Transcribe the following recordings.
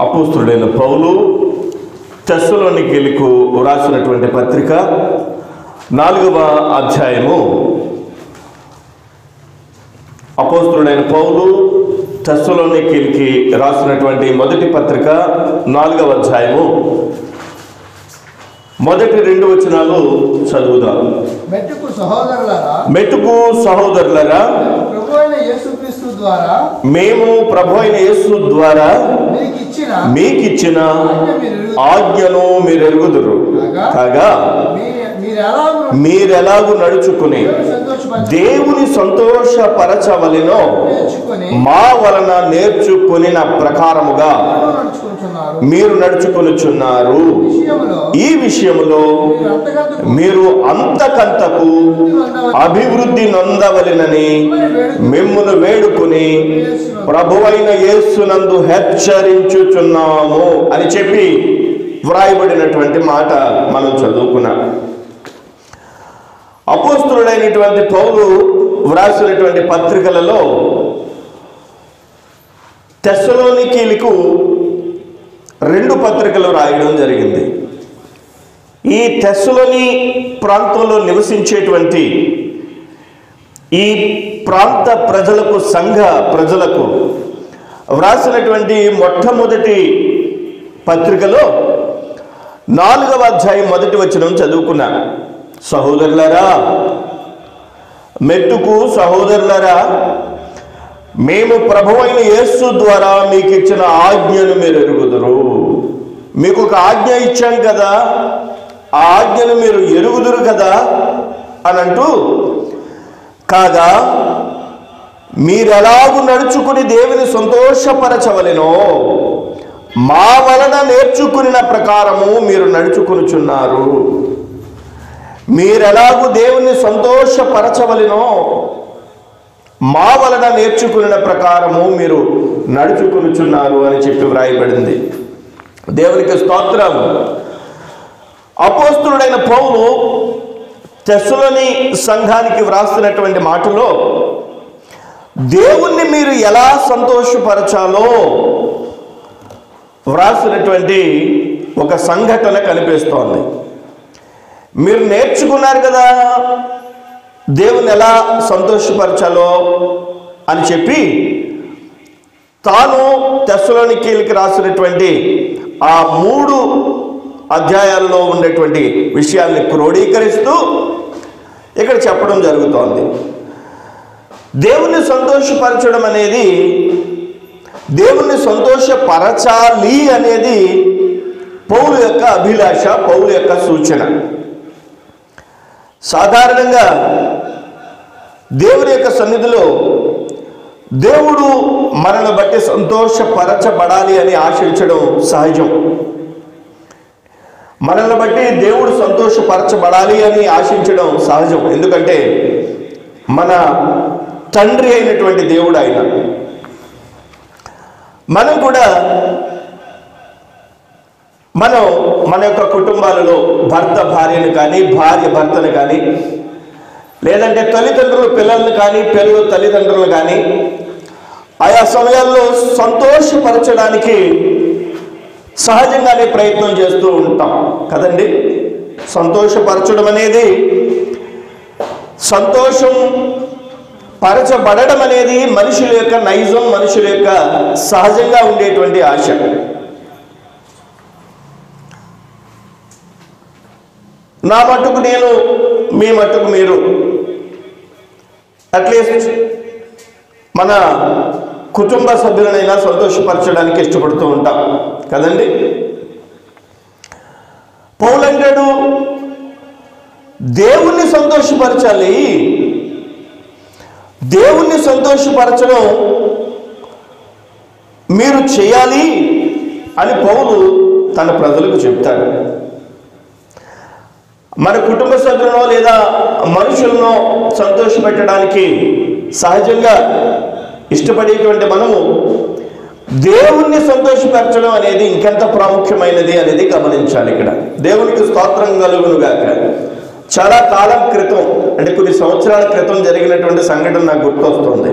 అపోస్తుడైన పౌలు టెస్సులోనికెలకు రాసినటువంటి పత్రిక నాలుగవ అధ్యాయము. అపోస్తుడైన పౌలు టెస్సులోనికెలికి రాసినటువంటి మొదటి పత్రిక నాలుగవ అధ్యాయము. మొదటి రెండు వచనాలు చదువుదాం. మెట్టుకు సహోదరులారా మెట్టుకు సహోదరులరా ద్వారా మేము ప్రభు అయిన యేసు ద్వారా మీకు ఇచ్చిన ఆజ్ఞను మీరు ఎరుగుదురు. కాగా మీరెలాగు నడుచుకుని దేవుని సంతోషపరచ దేవుని సంతోషపరచవలెనో మా వలన నేర్చుకుని ప్రకారముగా మీరు నడుచుకొనుచున్నారు. విషయంలో ఈ విషయములో మీరు అంతకంతకు అభివృద్ధి నొందవలెనని మిమ్మును వేడుకుని ప్రభువైన యేసునందు హెచ్చరించుచున్నాము అని చెప్పి వ్రాయబడినటువంటి మాట మనం చదువుకున్నాం. అపోస్తుడైనటువంటి పౌలు వ్రాసినటువంటి పత్రికలలో తెస్సలోనికీలకు రెండు పత్రికలు రాయడం జరిగింది. ఈ తెస్సలోని ప్రాంతంలో నివసించేటువంటి ఈ ప్రాంత ప్రజలకు సంఘ ప్రజలకు వ్రాసినటువంటి మొట్టమొదటి పత్రికలో నాలుగవ అధ్యాయం మొదటి వచనం చదువుకున్నాను. సహోదరులరా మెట్టుకు సహోదరులరా మేము ప్రభువైన యేసు ద్వారా మీకు ఇచ్చిన ఆజ్ఞను మీరు ఎరుగుదురు. మీకు ఒక ఆజ్ఞ ఇచ్చాం కదా ఆ ఆజ్ఞను మీరు ఎరుగుదురు కదా అని అంటూ కాగా మీరెలాగు నడుచుకుని దేవుని సంతోషపరచవలెనో మా వలన నేర్చుకున్న ప్రకారము మీరు నడుచుకునిచున్నారు. మీరెలాగూ దేవుణ్ణి సంతోషపరచవలెనో మా వలన నేర్చుకున్న ప్రకారము మీరు నడుచుకునుచున్నారు అని చెప్పి వ్రాయబడింది. దేవునికి స్తోత్రం అపోస్తుడైన పౌలు తెస్సులని సంఘానికి వ్రాస్తున్నటువంటి మాటలో దేవుణ్ణి మీరు ఎలా సంతోషపరచాలో వ్రాసినటువంటి ఒక సంఘటన కనిపిస్తోంది. మీరు నేర్చుకున్నారు కదా దేవుని ఎలా సంతోషపరచాలో అని చెప్పి తాను తెస్సలోనికీలకి రాసినటువంటి ఆ మూడు అధ్యాయాల్లో ఉండేటువంటి విషయాల్ని క్రోడీకరిస్తూ ఇక్కడ చెప్పడం జరుగుతోంది. దేవుణ్ణి సంతోషపరచడం అనేది దేవుణ్ణి సంతోషపరచాలి అనేది పౌలు యొక్క అభిలాష పౌలు యొక్క సూచన. సాధారణంగా దేవుని యొక్క సన్నిధిలో దేవుడు మనల్ని బట్టి సంతోషపరచబడాలి అని ఆశించడం సహజం. మనల్ని బట్టి దేవుడు సంతోషపరచబడాలి అని ఆశించడం సహజం. ఎందుకంటే మన తండ్రి అయినటువంటి దేవుడు ఆయన. మనం కూడా మనం మన యొక్క కుటుంబాలలో భర్త భార్యను కానీ భార్య భర్తను కానీ లేదంటే తల్లిదండ్రులు పిల్లల్ని కానీ పిల్లలు తల్లిదండ్రులు కానీ ఆయా సమయాల్లో సంతోషపరచడానికి సహజంగానే ప్రయత్నం చేస్తూ ఉంటాం. కదండి? సంతోషపరచడం అనేది సంతోషం పరచబడడం అనేది మనుషుల యొక్క నైజం మనుషుల యొక్క సహజంగా ఉండేటువంటి ఆశ. నా మట్టుకు నేను మీ మట్టుకు మీరు. అట్లీస్ట్ మన కుటుంబ సభ్యులనైనా సంతోషపరచడానికి ఇష్టపడుతూ ఉంటాం. కదండి? పౌలంటాడు దేవుణ్ణి సంతోషపరచాలి. దేవుణ్ణి సంతోషపరచడం మీరు చేయాలి అని పౌలు తన ప్రజలకు చెప్తాడు. మన కుటుంబ సభ్యులనో లేదా మనుషులను సంతోషపెట్టడానికి సహజంగా ఇష్టపడేటువంటి మనము దేవుణ్ణి సంతోషపరచడం అనేది ఇంకెంత ప్రాముఖ్యమైనది అనేది గమనించాలి ఇక్కడ. దేవునికి స్తోత్రం కలుగునుగాక. చాలా కాలం క్రితం అంటే కొన్ని సంవత్సరాల క్రితం జరిగినటువంటి సంఘటన నాకు గుర్తొస్తుంది.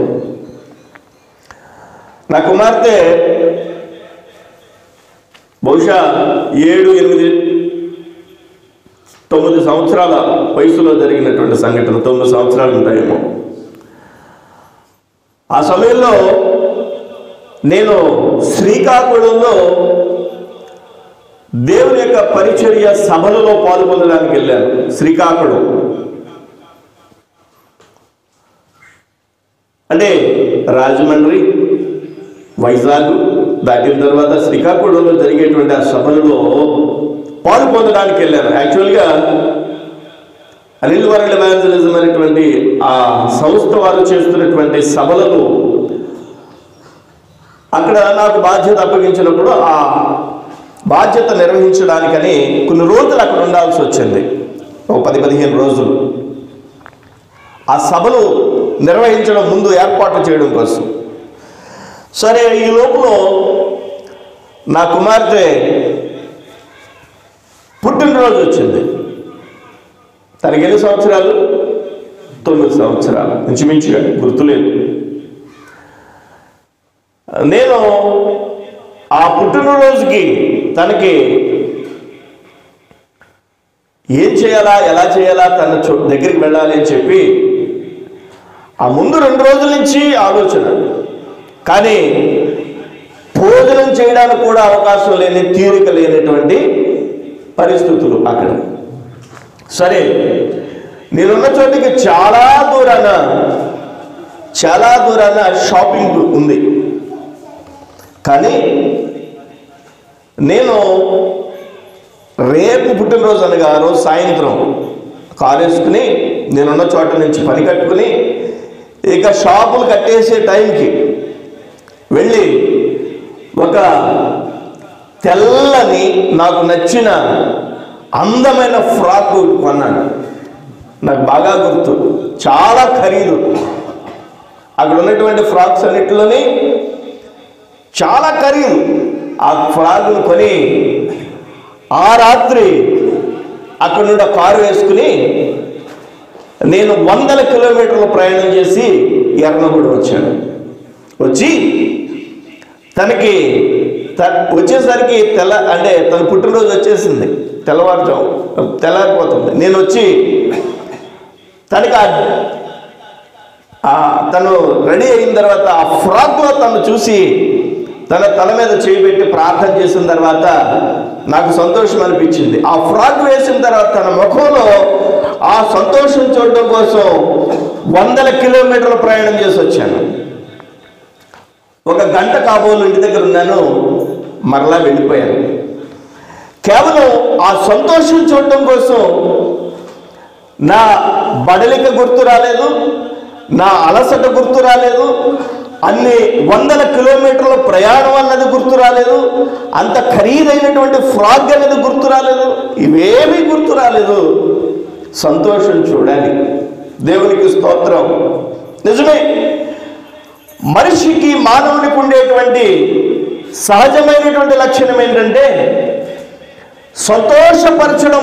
నా కుమార్తె బహుశా ఏడు ఎనిమిది తొమ్మిది సంవత్సరాల వయసులో జరిగినటువంటి సంఘటన తొమ్మిది సంవత్సరాలు ఉంటాయేమో. ఆ సమయంలో నేను శ్రీకాకుళంలో దేవుని యొక్క పరిచర్య సభలలో పాల్గొనడానికి వెళ్ళాను శ్రీకాకుళం. అంటే రాజమండ్రి వైజాగ్ దాటిన తర్వాత శ్రీకాకుళంలో జరిగేటువంటి ఆ సభలలో పాలు పొందడానికి వెళ్ళాను యాక్చువల్గా అనిల్ వరల్డ్ ఎవాంజలిజం అనేటువంటి ఆ సంస్థ వారు చేస్తున్నటువంటి సభలను అక్కడ నాకు బాధ్యత అప్పగించినప్పుడు ఆ బాధ్యత నిర్వహించడానికని కొన్ని రోజులు అక్కడ ఉండాల్సి వచ్చింది. ఒక పది పదిహేను రోజులు. ఆ సభలు నిర్వహించడం ముందు ఏర్పాటు చేయడం కోసం. సరే ఈ లోపల నా కుమార్తె పుట్టినరోజు వచ్చింది. తనకి ఎన్ని సంవత్సరాలు? తొమ్మిది సంవత్సరాలు. ఇంచుమించుగా గుర్తులేదు. నేను ఆ పుట్టినరోజుకి తనకి ఏం చేయాలా ఎలా చేయాలా తన దగ్గరికి వెళ్ళాలి అని చెప్పి ఆ ముందు రెండు రోజుల నుంచి ఆలోచన. కానీ భోజనం చేయడానికి కూడా అవకాశం లేని తీరిక లేనటువంటి పరిస్థితులు అక్కడ. సరే నేనున్న చోటికి చాలా దూరాన చాలా దూరాన షాపింగ్ ఉంది. కానీ నేను రేపు పుట్టినరోజు అనగా ఆ రోజు సాయంత్రం కాలేసుకుని వేసుకుని నేనున్న చోట నుంచి పని కట్టుకుని ఇక షాపులు కట్టేసే టైంకి వెళ్ళి ఒక తెల్లని నాకు నచ్చిన అందమైన ఫ్రాక్ కొన్నాను. నాకు బాగా గుర్తు. చాలా ఖరీదు. అక్కడ ఉన్నటువంటి ఫ్రాక్స్ అన్నిటిలోని చాలా ఖరీదు. ఆ ఫ్రాక్ను కొని ఆ రాత్రి అక్కడ నుండి కారు వేసుకుని నేను వందల కిలోమీటర్ల ప్రయాణం చేసి ఎర్రనగూడ వచ్చాను. వచ్చి తనకి వచ్చేసరికి తెల్ల అంటే తన పుట్టినరోజు వచ్చేసింది. తెల్లవారుజాము తెల్లారిపోతుంది నేను వచ్చి తనకి తను రెడీ అయిన తర్వాత ఆ ఫ్రాక్లో తను చూసి తన తల మీద చేయి పెట్టి ప్రార్థన చేసిన తర్వాత నాకు సంతోషం అనిపించింది. ఆ ఫ్రాక్ వేసిన తర్వాత తన ముఖంలో ఆ సంతోషం చూడడం కోసం వందల కిలోమీటర్ల ప్రయాణం చేసి వచ్చాను. ఒక గంట కాబోలు ఇంటి దగ్గర ఉన్నాను. మరలా వెళ్ళిపోయారు. కేవలం ఆ సంతోషం చూడటం కోసం నా బడలిక గుర్తు రాలేదు నా అలసట గుర్తు రాలేదు అన్ని వందల కిలోమీటర్ల ప్రయాణం అన్నది గుర్తు రాలేదు అంత ఖరీదైనటువంటి ఫ్రాగ్ అనేది గుర్తు రాలేదు ఇవేమీ గుర్తు రాలేదు. సంతోషం చూడాలి. దేవునికి స్తోత్రం. నిజమే మనిషికి మానవునికి ఉండేటువంటి సహజమైనటువంటి లక్షణం ఏంటంటే సంతోషపరచడం.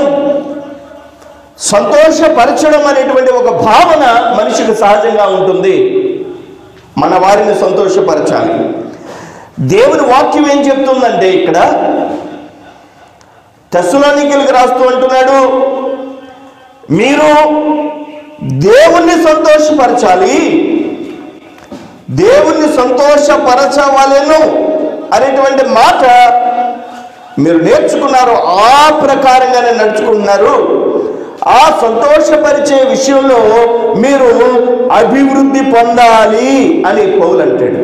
సంతోషపరచడం అనేటువంటి ఒక భావన మనిషికి సహజంగా ఉంటుంది. మన వారిని సంతోషపరచాలి. దేవుని వాక్యం ఏం చెప్తుందంటే ఇక్కడ తెస్సులోనికలకు రాస్తూ అంటున్నాడు మీరు దేవుణ్ణి సంతోషపరచాలి. దేవుణ్ణి సంతోషపరచవలెను. అనేటువంటి మాట మీరు నేర్చుకున్నారు ఆ ప్రకారంగానే నడుచుకుంటున్నారు. ఆ సంతోషపరిచే విషయంలో మీరు అభివృద్ధి పొందాలి అని పౌలు అంటాడు.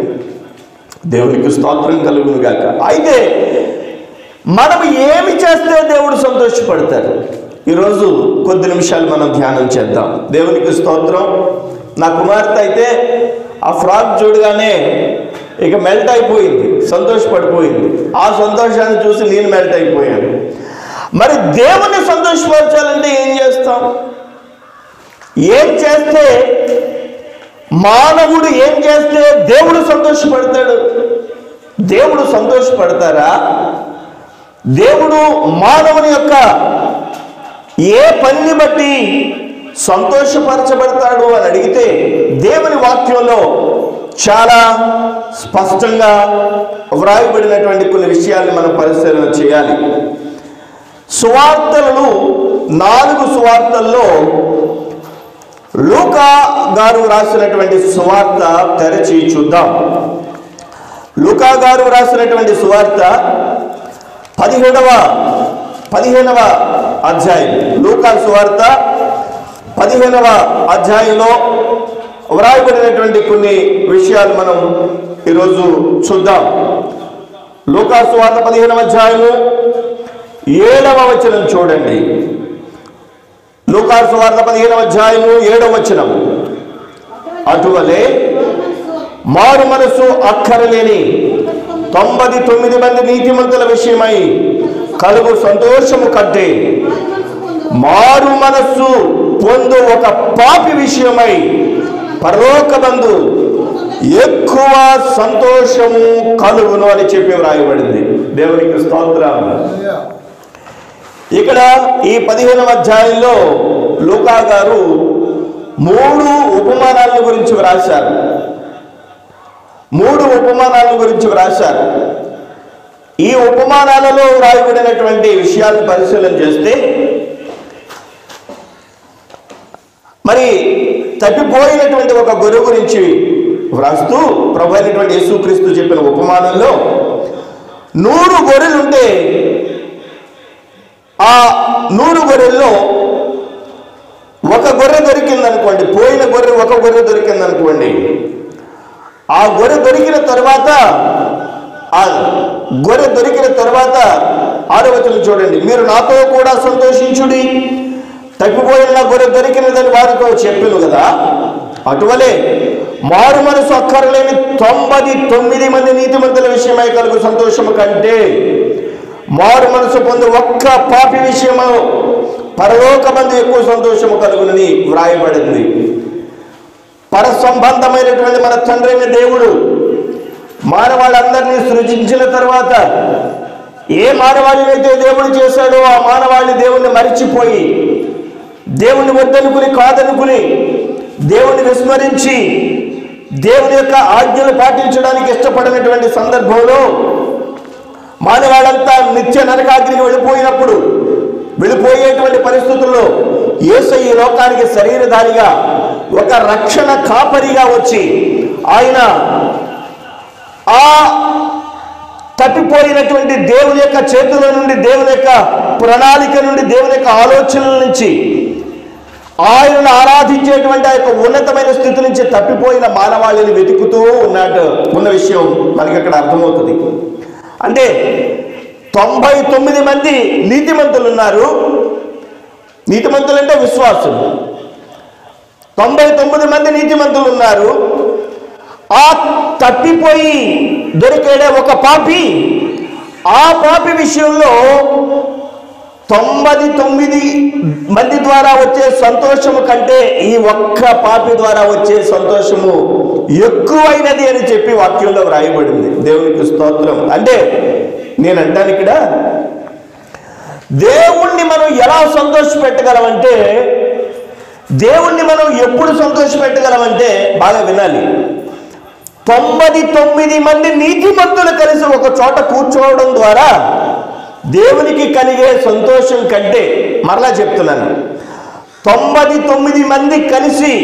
దేవునికి స్తోత్రం కలుగును గాక అయితే మనం ఏమి చేస్తే దేవుడు సంతోషపడతాడు? ఈరోజు కొద్ది నిమిషాలు మనం ధ్యానం చేద్దాం. దేవునికి స్తోత్రం. నా కుమార్తె అయితే ఆ ఫ్రాక్ చూడగానే ఇక మెల్ట్ అయిపోయింది. సంతోషపడిపోయింది. ఆ సంతోషాన్ని చూసి నేను మెల్ట్ అయిపోయాను. మరి దేవుణ్ణి సంతోషపరచాలంటే ఏం చేస్తాం? ఏం చేస్తే మానవుడు ఏం చేస్తే దేవుడు సంతోషపడతాడు? దేవుడు సంతోషపడతారా? దేవుడు మానవుని యొక్క ఏ పనిని బట్టి సంతోషపరచబడతాడు అని అడిగితే దేవుని వాక్యంలో చాలా స్పష్టంగా వ్రాయబడినటువంటి కొన్ని విషయాల్ని మనం పరిశీలన చేయాలి. సువార్తలను నాలుగు సువార్తల్లో లూకా గారు రాసినటువంటి సువార్త తెరచి చూద్దాం. లూకా గారు రాసినటువంటి సువార్త పదిహేడవ పదిహేనవ అధ్యాయం. లూకా సువార్త పదిహేనవ అధ్యాయంలో వ్రాయబడినటువంటి కొన్ని విషయాలు మనం ఈరోజు చూద్దాం. లోకాసు వార్త పదిహేనవ అధ్యాయము ఏడవ వచనం చూడండి. లోకాసు వార్త పదిహేనవ అధ్యాయము ఏడవ వచనం. అటువలే మారు మనసు అక్కరలేని తొంభై తొమ్మిది మంది నీతిమంతుల విషయమై కలుగు సంతోషము కంటే మారు మనస్సు పొందు ఒక పాపి విషయమై పరలోకబంధు ఎక్కువ సంతోషము కలుగును అని చెప్పి వ్రాయబడింది. దేవునికి స్తోత్రం. ఇక్కడ ఈ పదిహేనవ అధ్యాయంలో లూకా గారు మూడు ఉపమానాల గురించి వ్రాశారు. మూడు ఉపమానాల గురించి వ్రాశారు. ఈ ఉపమానాలలో వ్రాయబడినటువంటి విషయాలను పరిశీలన చేస్తే మరి తప్పిపోయినటువంటి ఒక గొర్రె గురించి వ్రాస్తూ ప్రభు అయినటువంటి యేసుక్రీస్తు చెప్పిన ఉపమానంలో నూరు గొర్రెలుంటే ఆ నూరు గొర్రెల్లో ఒక గొర్రె దొరికిందనుకోండి పోయిన గొర్రె ఒక గొర్రె దొరికిందనుకోండి ఆ గొర్రె దొరికిన తర్వాత ఆ గొర్రె దొరికిన తర్వాత ఆరో చూడండి మీరు నాతో కూడా సంతోషించుడి తప్పిపోయిన గొర్రె దొరికినదని వారితో చెప్పాను కదా? అటువలే మారు మనసు అక్కర్లేని తొంభై తొమ్మిది మంది నీతిమంతుల విషయమై కలుగు సంతోషము కంటే మారు మనసు పొంది ఒక్క పాపి విషయము పరలోక మంది ఎక్కువ సంతోషము కలుగునని వ్రాయబడింది. పర సంబంధమైనటువంటి మన తండ్రి అయిన దేవుడు మానవాళ్ళందరినీ సృజించిన తర్వాత ఏ మానవాళినైతే దేవుడు చేశాడో ఆ మానవాళి దేవుణ్ణి మరిచిపోయి దేవుణ్ణి వద్దనుకుని కాదనుకుని దేవుణ్ణి విస్మరించి దేవుని యొక్క ఆజ్ఞలు పాటించడానికి ఇష్టపడినటువంటి సందర్భంలో మానవాళ్ళంతా నిత్య నరకాగ్నికి వెళ్ళిపోయినప్పుడు వెళ్ళిపోయేటువంటి పరిస్థితుల్లో యేసు ఈ లోకానికి శరీరధారిగా ఒక రక్షణ కాపరిగా వచ్చి ఆయన ఆ తప్పిపోయినటువంటి దేవుని యొక్క చేతుల నుండి దేవుని యొక్క ప్రణాళిక నుండి దేవుని యొక్క ఆలోచనల నుంచి ఆయనను ఆరాధించేటువంటి ఆ యొక్క ఉన్నతమైన స్థితి నుంచి తప్పిపోయిన మానవాళిని వెతుకుతూ ఉన్నట్టు ఉన్న విషయం మనకి అక్కడ అర్థమవుతుంది. అంటే తొంభై తొమ్మిది మంది నీతిమంతులు ఉన్నారు నీతిమంతులు అంటే విశ్వాసులు. తొంభై తొమ్మిది మంది నీతిమంతులు ఉన్నారు ఆ తప్పిపోయి దొరికేడే ఒక పాపి. ఆ పాపి విషయంలో తొంభై తొమ్మిది మంది ద్వారా వచ్చే సంతోషము కంటే ఈ ఒక్క పాపి ద్వారా వచ్చే సంతోషము ఎక్కువైనది అని చెప్పి వాక్యంలో వ్రాయబడింది. దేవునికి స్తోత్రం. అంటే నేను అంటాను ఇక్కడ దేవుణ్ణి మనం ఎలా సంతోష పెట్టగలమంటే దేవుణ్ణి మనం ఎప్పుడు సంతోష పెట్టగలమంటే బాగా వినాలి. తొంభై తొమ్మిది మంది నీతిమంతులు కలిసి ఒక చోట కూర్చోవడం ద్వారా దేవునికి కలిగే సంతోషం కంటే మరలా చెప్తున్నాను. తొంభై తొమ్మిది మంది కలిసి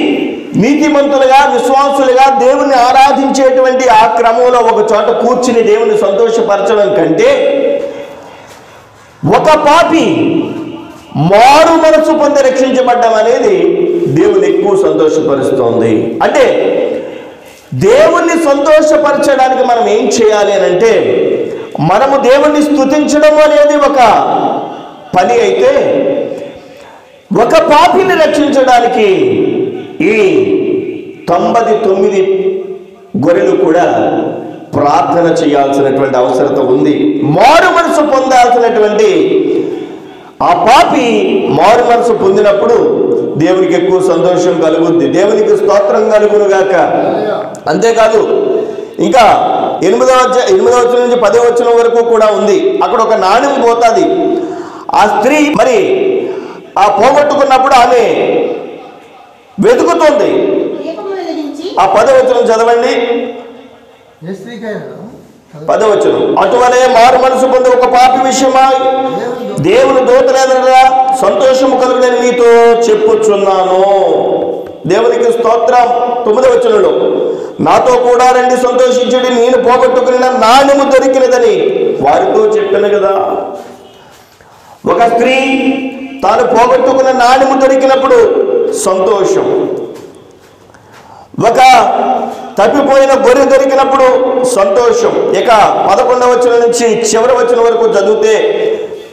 నీతిమంతులుగా విశ్వాసులుగా దేవుని ఆరాధించేటువంటి ఆ క్రమంలో ఒక చోట కూర్చుని దేవుని సంతోషపరచడం కంటే ఒక పాపి మారు మనసు పొంది రక్షించబడ్డం అనేది దేవుని ఎక్కువ సంతోషపరుస్తోంది. అంటే దేవుణ్ణి సంతోషపరచడానికి మనం ఏం చేయాలి అని అంటే మనము దేవుణ్ణి స్తుతించడం అనేది ఒక పని అయితే ఒక పాపిని రక్షించడానికి ఈ తొంభై తొమ్మిది గొర్రెలు కూడా ప్రార్థన చేయాల్సినటువంటి అవసరత ఉంది. మారు మనసు పొందాల్సినటువంటి ఆ పాపి మారు మనసు పొందినప్పుడు దేవునికి ఎక్కువ సంతోషం కలుగుద్ది. దేవునికి స్తోత్రం కలుగును గాక అంతేకాదు ఇంకా ఎనిమిదవ ఎనిమిదవ వచ్చిన నుంచి పదే వచ్చిన వరకు కూడా ఉంది. అక్కడ ఒక నాణ్యం పోతుంది. ఆ స్త్రీ మరి ఆ పోగొట్టుకున్నప్పుడు ఆమె వెతుకుతుంది. ఆ పదవచనం చదవండి. పదవచనం అటువలే మారు మనసు పొంది ఒక పాపి విషయమా? దేవుని దేవుని సంతోషము కలుగునని మీతో చెప్పుచున్నాను. దేవునికి స్తోత్రం. తొమ్మిది వచనంలో నాతో కూడా రండి సంతోషించుడి నేను పోగొట్టుకున్న నాణ్యము దొరికినదని వారితో చెప్పాను కదా. ఒక స్త్రీ తాను పోగొట్టుకున్న నాణ్యము దొరికినప్పుడు సంతోషం. ఒక తప్పిపోయిన గొర్రె దొరికినప్పుడు సంతోషం. ఇక పదకొండవ వచనం నుంచి చివరి వచ్చిన వరకు చదివితే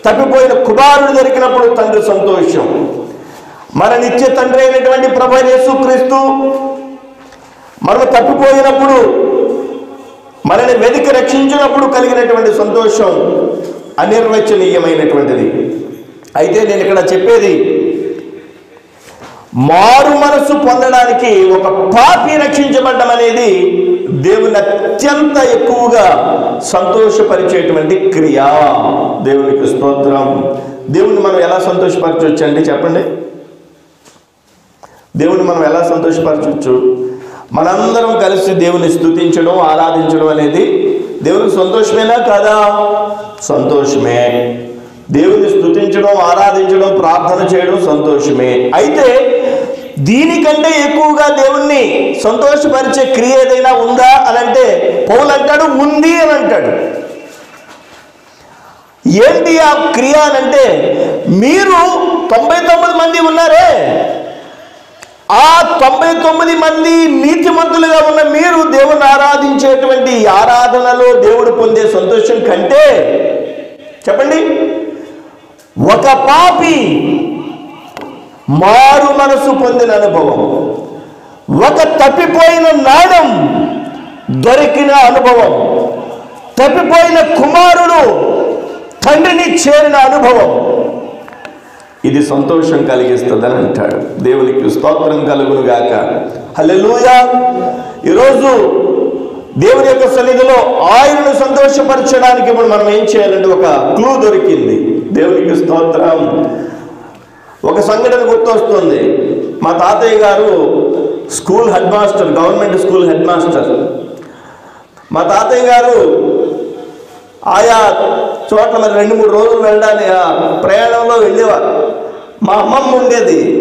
తప్పిపోయిన కుమారుడు దొరికినప్పుడు తండ్రి సంతోషం. మన నిత్య తండ్రి అయినటువంటి ప్రభు క్రీస్తు మనం తప్పిపోయినప్పుడు మనని వెతికి రక్షించినప్పుడు కలిగినటువంటి సంతోషం అనిర్వచనీయమైనటువంటిది. అయితే నేను ఇక్కడ చెప్పేది మారు మనసు పొందడానికి ఒక పాపి రక్షించబడ్డం అనేది దేవుని అత్యంత ఎక్కువగా సంతోషపరిచేటువంటి క్రియ. దేవునికి స్తోత్రం. దేవుని మనం ఎలా సంతోషపరచవచ్చు అండి చెప్పండి? దేవుని మనం ఎలా సంతోషపరచవచ్చు? మనందరం కలిసి దేవుని స్థుతించడం ఆరాధించడం అనేది దేవునికి సంతోషమేనా కాదా? సంతోషమే. దేవుని స్థుతించడం ఆరాధించడం ప్రార్థన చేయడం సంతోషమే. అయితే దీనికంటే ఎక్కువగా దేవుణ్ణి సంతోషపరిచే క్రియ ఏదైనా ఉందా అని అంటే పౌలు అంటాడు ఉంది అని అంటాడు. ఏంటి ఆ క్రియ అని అంటే మీరు తొంభై తొమ్మిది మంది ఉన్నారే. ఆ తొంభై తొమ్మిది మంది నీతిమంతులుగా ఉన్న మీరు దేవుని ఆరాధించేటువంటి ఆరాధనలో దేవుడు పొందే సంతోషం కంటే చెప్పండి. ఒక పాపి మారు మనసు పొందిన అనుభవం ఒక తప్పిపోయిన నాణం దొరికిన అనుభవం తప్పిపోయిన కుమారుడు తండ్రిని చేరిన అనుభవం ఇది సంతోషం కలిగిస్తుందని అంటాడు. దేవునికి స్తోత్రం కలుగును గాక. హల్లెలూయా. ఈరోజు దేవుని యొక్క సన్నిధిలో ఆయనను సంతోషపరచడానికి ఇప్పుడు మనం ఏం చేయాలంటే ఒక క్లూ దొరికింది. దేవునికి స్తోత్రం. ఒక సంఘటన గుర్తొస్తుంది. మా తాతయ్య గారు school headmaster government school headmaster మా తాతయ్య గారు ఆయా చోట్ల మరి రెండు మూడు రోజులు వెళ్ళడానికి ఆ ప్రయాణంలో వెళ్ళేవారు. మా అమ్మమ్మ ఉండేది.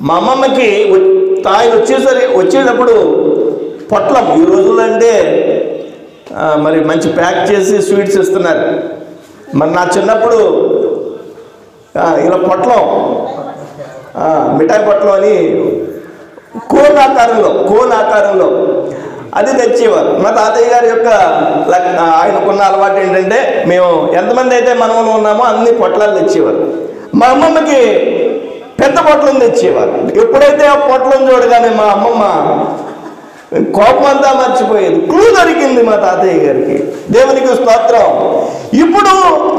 మా అమ్మమ్మకి వ- ఆయన వచ్చేసరి వచ్చేటప్పుడు పొట్లం. ఈ రోజుల్లో అంటే మరి మంచి ప్యాక్ చేసి స్వీట్స్ ఇస్తున్నారు. మరి నా చిన్నప్పుడు ఇలా పొట్లం మిఠాయి పొట్లం అని కోన్ ఆకారంలో కోన్ ఆకారంలో అది తెచ్చేవారు. మా తాతయ్య గారి యొక్క లక్- ఆయనకున్న అలవాటు ఏంటంటే మేము ఎంతమంది అయితే మనములు ఉన్నామో అన్ని పొట్లాలు తెచ్చేవారు. మా అమ్మమ్మకి పెద్ద పొట్లం తెచ్చేవారు. ఎప్పుడైతే ఆ పొట్లం చూడగానే మా అమ్మమ్మ కోపం అంతా మర్చిపోయేది. క్లూ దొరికింది మా తాతయ్య గారికి. దేవునికి స్తోత్రం. ఇప్పుడు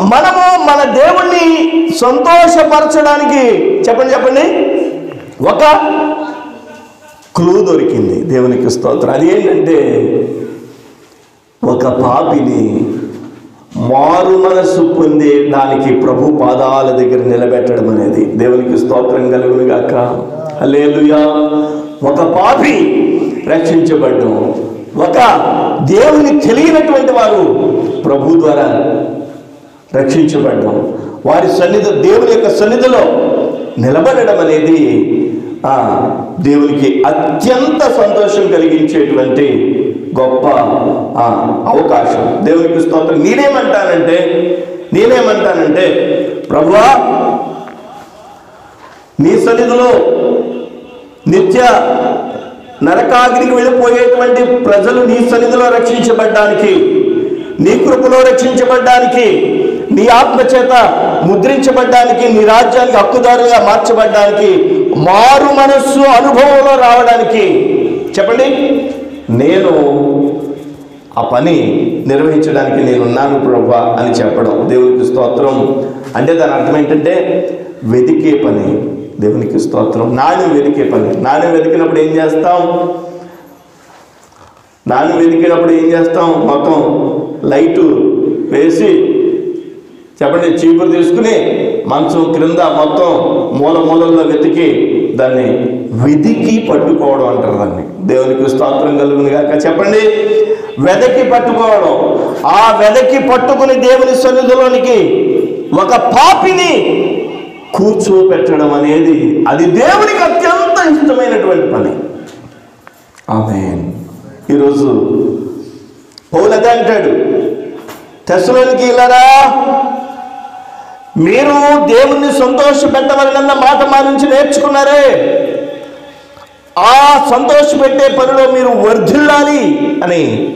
మనము మన దేవుణ్ణి సంతోషపరచడానికి చెప్పండి చెప్పండి. ఒక క్లూ దొరికింది దేవునికి స్తోత్రం. అది ఏంటంటే ఒక పాపిని మారు మనస్సు పొందే దానికి ప్రభు పాదాల దగ్గర నిలబెట్టడం అనేది దేవునికి స్తోత్రం కలుగును గాక హల్లెలూయా. ఒక పాపి రక్షించబడ్డం ఒక దేవుని తెలియనటువంటి వారు ప్రభు ద్వారా రక్షించబడ్డం వారి సన్నిధి దేవుని యొక్క సన్నిధిలో నిలబడడం అనేది దేవునికి అత్యంత సంతోషం కలిగించేటువంటి గొప్ప అవకాశం. దేవునికి స్తోత్రం. నేనేమంటానంటే నేనేమంటానంటే ప్రభువా నీ సన్నిధిలో నిత్య నరకాగ్నికి వెళ్ళిపోయేటువంటి ప్రజలు నీ సన్నిధిలో రక్షించబడ్డానికి నీ కృపలో రక్షించబడ్డానికి నీ ఆత్మ చేత ముద్రించబడ్డానికి నీ రాజ్యానికి హక్కుదారులుగా మార్చబడ్డానికి మారు మనస్సు అనుభవంలో రావడానికి. చెప్పండి. నేను ఆ పని నిర్వహించడానికి నేనున్నాను ప్రభా అని చెప్పడం దేవునికి స్తోత్రం. అంటే దాని అర్థం ఏంటంటే వెతికే పని దేవునికి స్తోత్రం. నాణ్యం వెతికే పని. నాణ్యం వెతికినప్పుడు ఏం చేస్తాం? నాణ్యం వెతికినప్పుడు ఏం చేస్తాం? మొత్తం లైటు వేసి చెప్పండి చీపురు తీసుకుని మంచం క్రింద మొత్తం మూల మూలల్లో వెతికి దాన్ని వెదికి పట్టుకోవడం అంటారు దాన్ని. దేవునికి స్తోత్రం కలుగును కాక చెప్పండి వెదకి పట్టుకోవడం. ఆ వెదకి పట్టుకుని దేవుని సన్నిధిలోనికి ఒక పాపిని కూర్చోపెట్టడం అనేది అది దేవునికి అత్యంత ఇష్టమైనటువంటి పని. ఆమె ఈరోజు పౌలదే అంటాడు తెసలోనికి ఇలారా మీరు దేవుణ్ణి సంతోష పెట్టవలనన్న మాట మా నుంచి నేర్చుకున్నారే. ఆ సంతోష పెట్టే పనిలో మీరు వర్ధిల్లాలి అని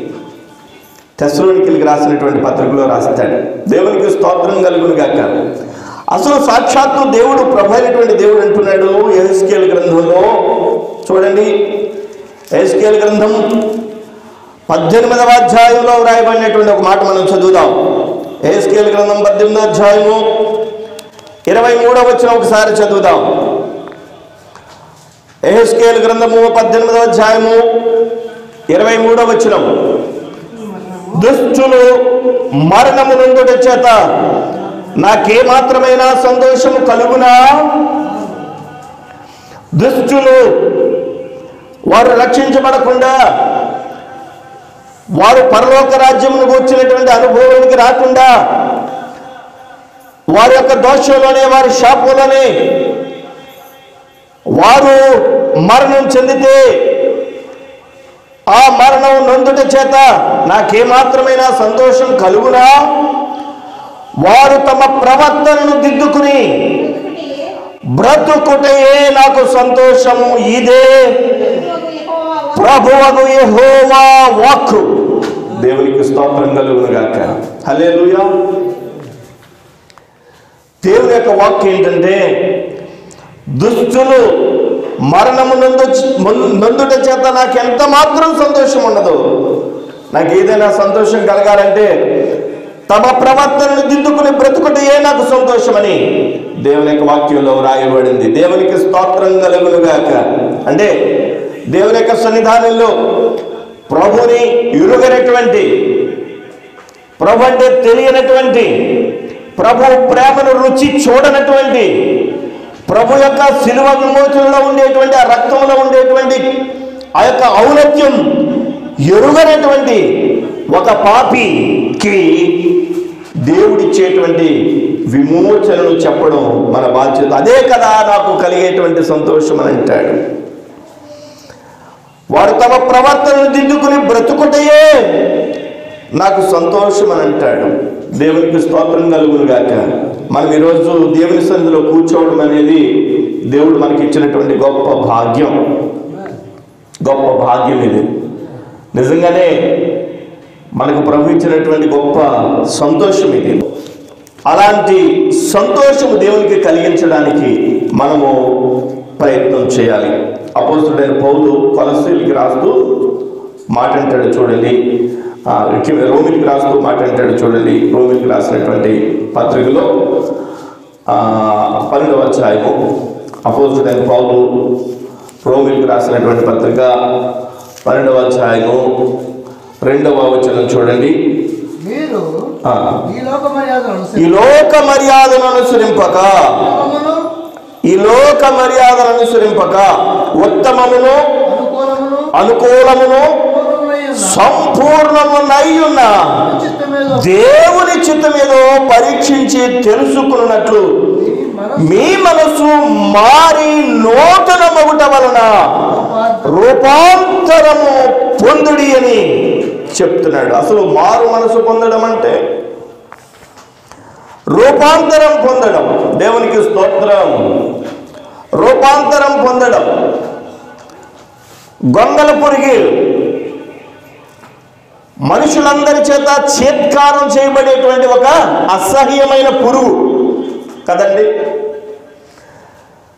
తెసలోనికి రాసినటువంటి పత్రికలో రాస్తాడు దేవునికి స్తోత్రం కలుగును గాక. అసలు సాక్షాత్తు దేవుడు ప్రభు అయినటువంటి దేవుడు అంటున్నాడు ఎస్కేల్ గ్రంథంలో. చూడండి. ఎస్కేల్ గ్రంథం పద్దెనిమిదవ అధ్యాయంలో వ్రాయబడినటువంటి ఒక మాట మనం చదువుదాం. ఎహెస్కేల్ గ్రంథం పద్దెనిమిదో అధ్యాయము ఇరవై మూడవ వచ్చిన ఒకసారి చదువుదాం. ఎహెస్కేల్ గ్రంథము పద్దెనిమిదవ అధ్యాయము ఇరవై మూడవ వచ్చిన దుష్టులు మరణము నుండి చేత నాకేమాత్రమైనా సంతోషము కలుగునా? దుష్టులు వారు రక్షించబడకుండా వారు పరలోక రాజ్యమునకు వచ్చినటువంటి అనుభవానికి రాకుండా వారి యొక్క దోషంలోనే వారి శాపంలోనే వారు మరణం చెందితే ఆ మరణం నందుట చేత నాకేమాత్రమైనా సంతోషం కలుగునా? వారు తమ ప్రవర్తనను దిద్దుకుని బ్రతుకుటయే నాకు సంతోషము ఇదే ప్రభువను యెహోవా వాక్కు. దేవునికి స్తోత్రం కలుగునుగాక. హలే దేవుని యొక్క వాక్యం ఏంటంటే దుష్టులు మరణము నందు నందుట చేత నాకు ఎంత మాత్రం సంతోషం ఉండదు. నాకు ఏదైనా సంతోషం కలగాలంటే తమ ప్రవర్తనను దిద్దుకుని బ్రతుకుటయే నాకు సంతోషమని దేవుని యొక్క వాక్యంలో రాయబడింది దేవునికి స్తోత్రం కలుగునుగాక. అంటే దేవుని యొక్క సన్నిధానంలో ప్రభుని ఇరుగనటువంటి ప్రభు అంటే తెలియనటువంటి ప్రభు ప్రేమను రుచి చూడనటువంటి ప్రభు యొక్క శిలువ విమోచనలో ఉండేటువంటి ఆ రక్తంలో ఉండేటువంటి ఆ యొక్క ఔన్నత్యం ఎరుగనటువంటి ఒక పాపికి దేవుడిచ్చేటువంటి విమోచనను చెప్పడం మన బాధ్యత. అదే కదా నాకు కలిగేటువంటి సంతోషం అని అంటాడు. వారు తమ ప్రవర్తనను దిద్దుకుని బ్రతుకుటయే నాకు సంతోషం అని అంటాడు. దేవునికి స్తోత్రం కలుగును గాక. మనం ఈరోజు దేవుని సన్నిధిలో కూర్చోవడం అనేది దేవుడు మనకి ఇచ్చినటువంటి గొప్ప భాగ్యం. గొప్ప భాగ్యం ఇది. నిజంగానే మనకు ప్రభు ఇచ్చినటువంటి గొప్ప సంతోషం ఇది. అలాంటి సంతోషము దేవునికి కలిగించడానికి మనము ప్రయత్నం చేయాలి. అపోస్తుడైన పౌలు కొలసీలకి రాస్తూ మాట చూడండి. రోమిలికి రాస్తూ మాట అంటాడు చూడండి. రోమిలికి రాసినటువంటి పత్రికలో పన్నెండవ అధ్యాయము అపోస్తుడైన పౌలు రోమిలికి రాసినటువంటి పత్రిక పన్నెండవ అధ్యాయము రెండవ వచనం చూడండి. ఈ లోక మర్యాదను అనుసరింపక. ఈ లోక మర్యాదను అనుసరింపక. ఉత్తమమును అనుకూలమును సంపూర్ణమునై ఉన్న దేవుని చిత్తమేదో పరీక్షించి తెలుసుకున్నట్లు మీ మనసు మారి నూతన మగుట వలన రూపాంతరము పొందుడి అని చెప్తున్నాడు. అసలు మారు మనసు పొందడం అంటే రూపాంతరం పొందడం. దేవునికి స్తోత్రం. రూపాంతరం పొందడం. గొంగల పురిగి మనుషులందరి చేత చేత్కారం చేయబడేటువంటి ఒక అసహ్యమైన పురుగు. కదండి?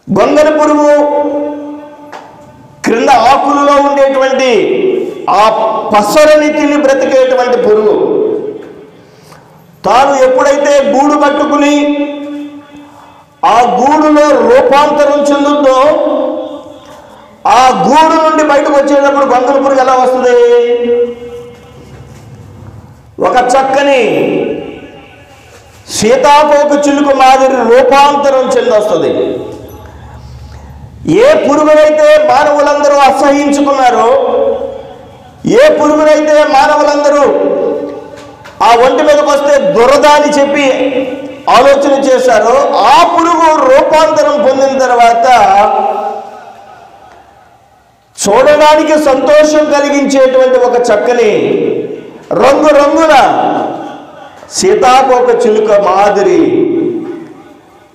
గొంగల పురుగు క్రింద ఆకులలో ఉండేటువంటి ఆ పసరని తిని బ్రతికేటువంటి పురుగు. తాను ఎప్పుడైతే గూడు కట్టుకుని ఆ గూడులో రూపాంతరం చెందుతో ఆ గూడు నుండి బయటకు వచ్చేటప్పుడు గొంగల పురుగు ఎలా వస్తుంది? ఒక చక్కని సీతాకోక చిలుక మాదిరి రూపాంతరం చెందొస్తుంది ఏ పురుగునైతే మానవులందరూ అసహించుకున్నారో ఏ పురుగునైతే మానవులందరూ ఆ ఒంటి మీదకి వస్తే దురద అని చెప్పి ఆలోచన చేశారో ఆ పురుగు రూపాంతరం పొందిన తర్వాత చూడడానికి సంతోషం కలిగించేటువంటి ఒక చక్కని రంగు రంగుల సీతాకోక చిలుక మాదిరి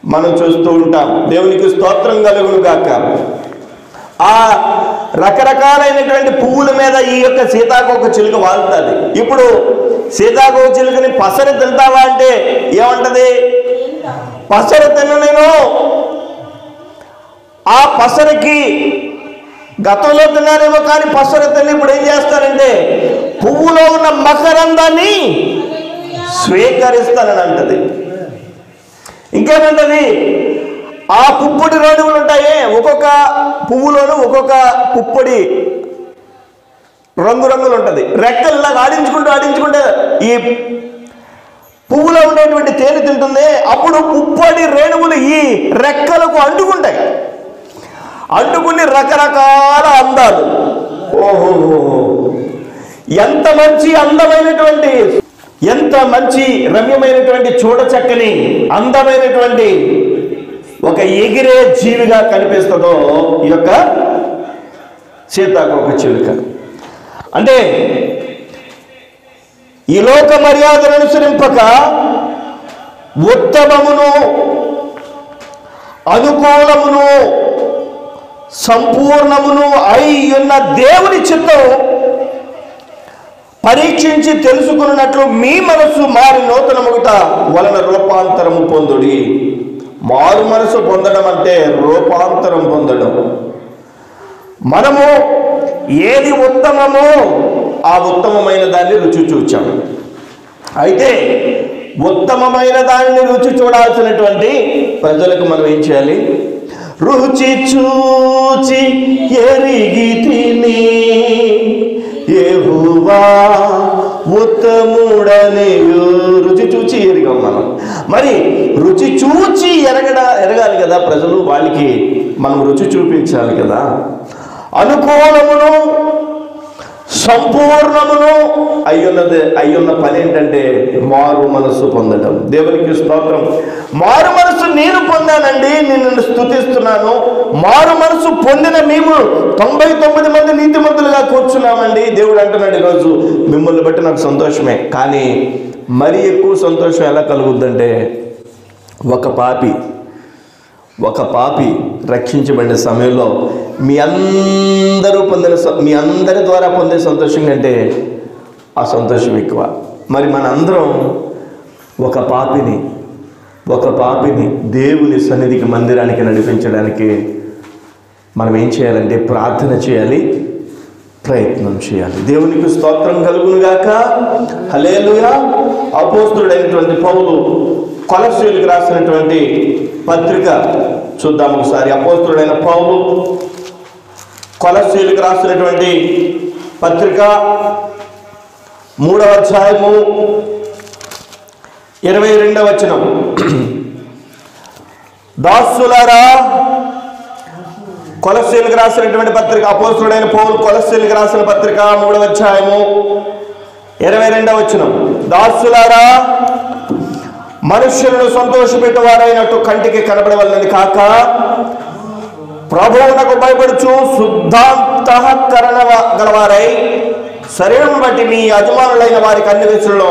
మనం చూస్తూ ఉంటాం. దేవునికి స్తోత్రం కలుగును గాక. ఆ రకరకాలైనటువంటి పువ్వుల మీద ఈ యొక్క సీతాకోక చిలుక వాళ్తుంది. ఇప్పుడు సీతాకోక చిలుకని పసరు తింటావా అంటే ఏమంటది? పసరు తినలేను ఆ పసరకి గతంలో తిన్నారేమో కానీ పసరు తిని ఇప్పుడు ఏం చేస్తారంటే పువ్వులో ఉన్న మకరందాన్ని స్వీకరిస్తానని అంటది. ఇంకేమంటది? ఆ పుప్పొడి రేణువులు ఉంటాయే ఒక్కొక్క పువ్వులోనూ ఒక్కొక్క పుప్పొడి రంగురంగులు ఉంటుంది. రెక్కలు ఇలాగ ఆడించుకుంటూ ఆడించుకుంటే ఈ పువ్వులో ఉండేటువంటి తేనె తింటుంది అప్పుడు పుప్పొడి రేణువులు ఈ రెక్కలకు అంటుకుంటాయి. అడ్డుకుని రకరకాల అందాలు. ఓహో. ఎంత మంచి అందమైనటువంటి ఎంత మంచి రమ్యమైనటువంటి చూడచక్కని అందమైనటువంటి ఒక ఎగిరే జీవిగా కనిపిస్తుందో ఈ యొక్క సీతాకోక చిలుక. అంటే ఈ లోక మర్యాదను అనుసరింపక ఉత్తమమును అనుకూలమును సంపూర్ణమును అయి ఉన్న దేవుని చిత్తం పరీక్షించి తెలుసుకున్నట్లు మీ మనస్సు మారి నూతన ముగిట వలన రూపాంతరము పొందుడి. మారు మనసు పొందడం అంటే రూపాంతరం పొందడం. మనము ఏది ఉత్తమమో ఆ ఉత్తమమైన దాన్ని రుచి చూచాము. అయితే ఉత్తమమైన దానిని రుచి చూడాల్సినటువంటి ప్రజలకు మనం ఏం చేయాలి? రుచి చూచి ఎరిగి తిని యెహోవా ఉత్తముడని రుచి చూచి ఎరిగాం మనం మరి రుచి చూచి ఎరగడ ఎరగాలి కదా ప్రజలు వాళ్ళకి మనం రుచి చూపించాలి కదా. అనుకూలమును సంపూర్ణమును అయ్యున్నది అయ్యున్న పని ఏంటంటే మారు మనస్సు పొందడం దేవునికి స్తోత్రం. మారు మనసు నేను పొందానండి నేను నిన్ను స్తుతిస్తున్నాను. మారు మనస్సు పొందిన మేము తొంభై తొమ్మిది మంది నీతిమంతులుగా కూర్చున్నామండి. దేవుడు అంటున్నాడు ఈరోజు మిమ్మల్ని బట్టి నాకు సంతోషమే కానీ మరీ ఎక్కువ సంతోషం ఎలా కలుగుద్దంటే ఒక పాపి ఒక పాపి రక్షించబడిన సమయంలో మీ అందరూ పొందిన స- మీ అందరి ద్వారా పొందే సంతోషం కంటే ఆ సంతోషం ఎక్కువ. మరి మన అందరం ఒక పాపిని ఒక పాపిని దేవుని సన్నిధికి మందిరానికి నడిపించడానికి మనం ఏం చేయాలంటే ప్రార్థన చేయాలి ప్రయత్నం చేయాలి. దేవునికి స్తోత్రం కలుగును గాక అపోస్తుడైనటువంటి పౌలు కొలసీలకు రాసినటువంటి పత్రిక చూద్దాం ఒకసారి. అపోస్తుడైన పౌలు కొలసీలకు రాసినటువంటి పత్రిక మూడవ అధ్యాయము ఇరవై రెండవ వచనం. దాసులారా కొలస్సీలకు రాసినటువంటి పత్రిక అపోస్తుడైన పౌలు కొలస్సీలకు రాసిన పత్రిక మూడవ అధ్యాయము ఇరవై రెండవ వచనం. దాసులారా మనుష్యులను సంతోషపెట్టేవారైనట్టు కంటికి కనబడవలనని కాక ప్రభువునకు భయపడుచు శుద్ధాంతఃకరణ గలవారై శరీరం బట్టి మీ యజమానులైన వారికి అన్ని విషయంలో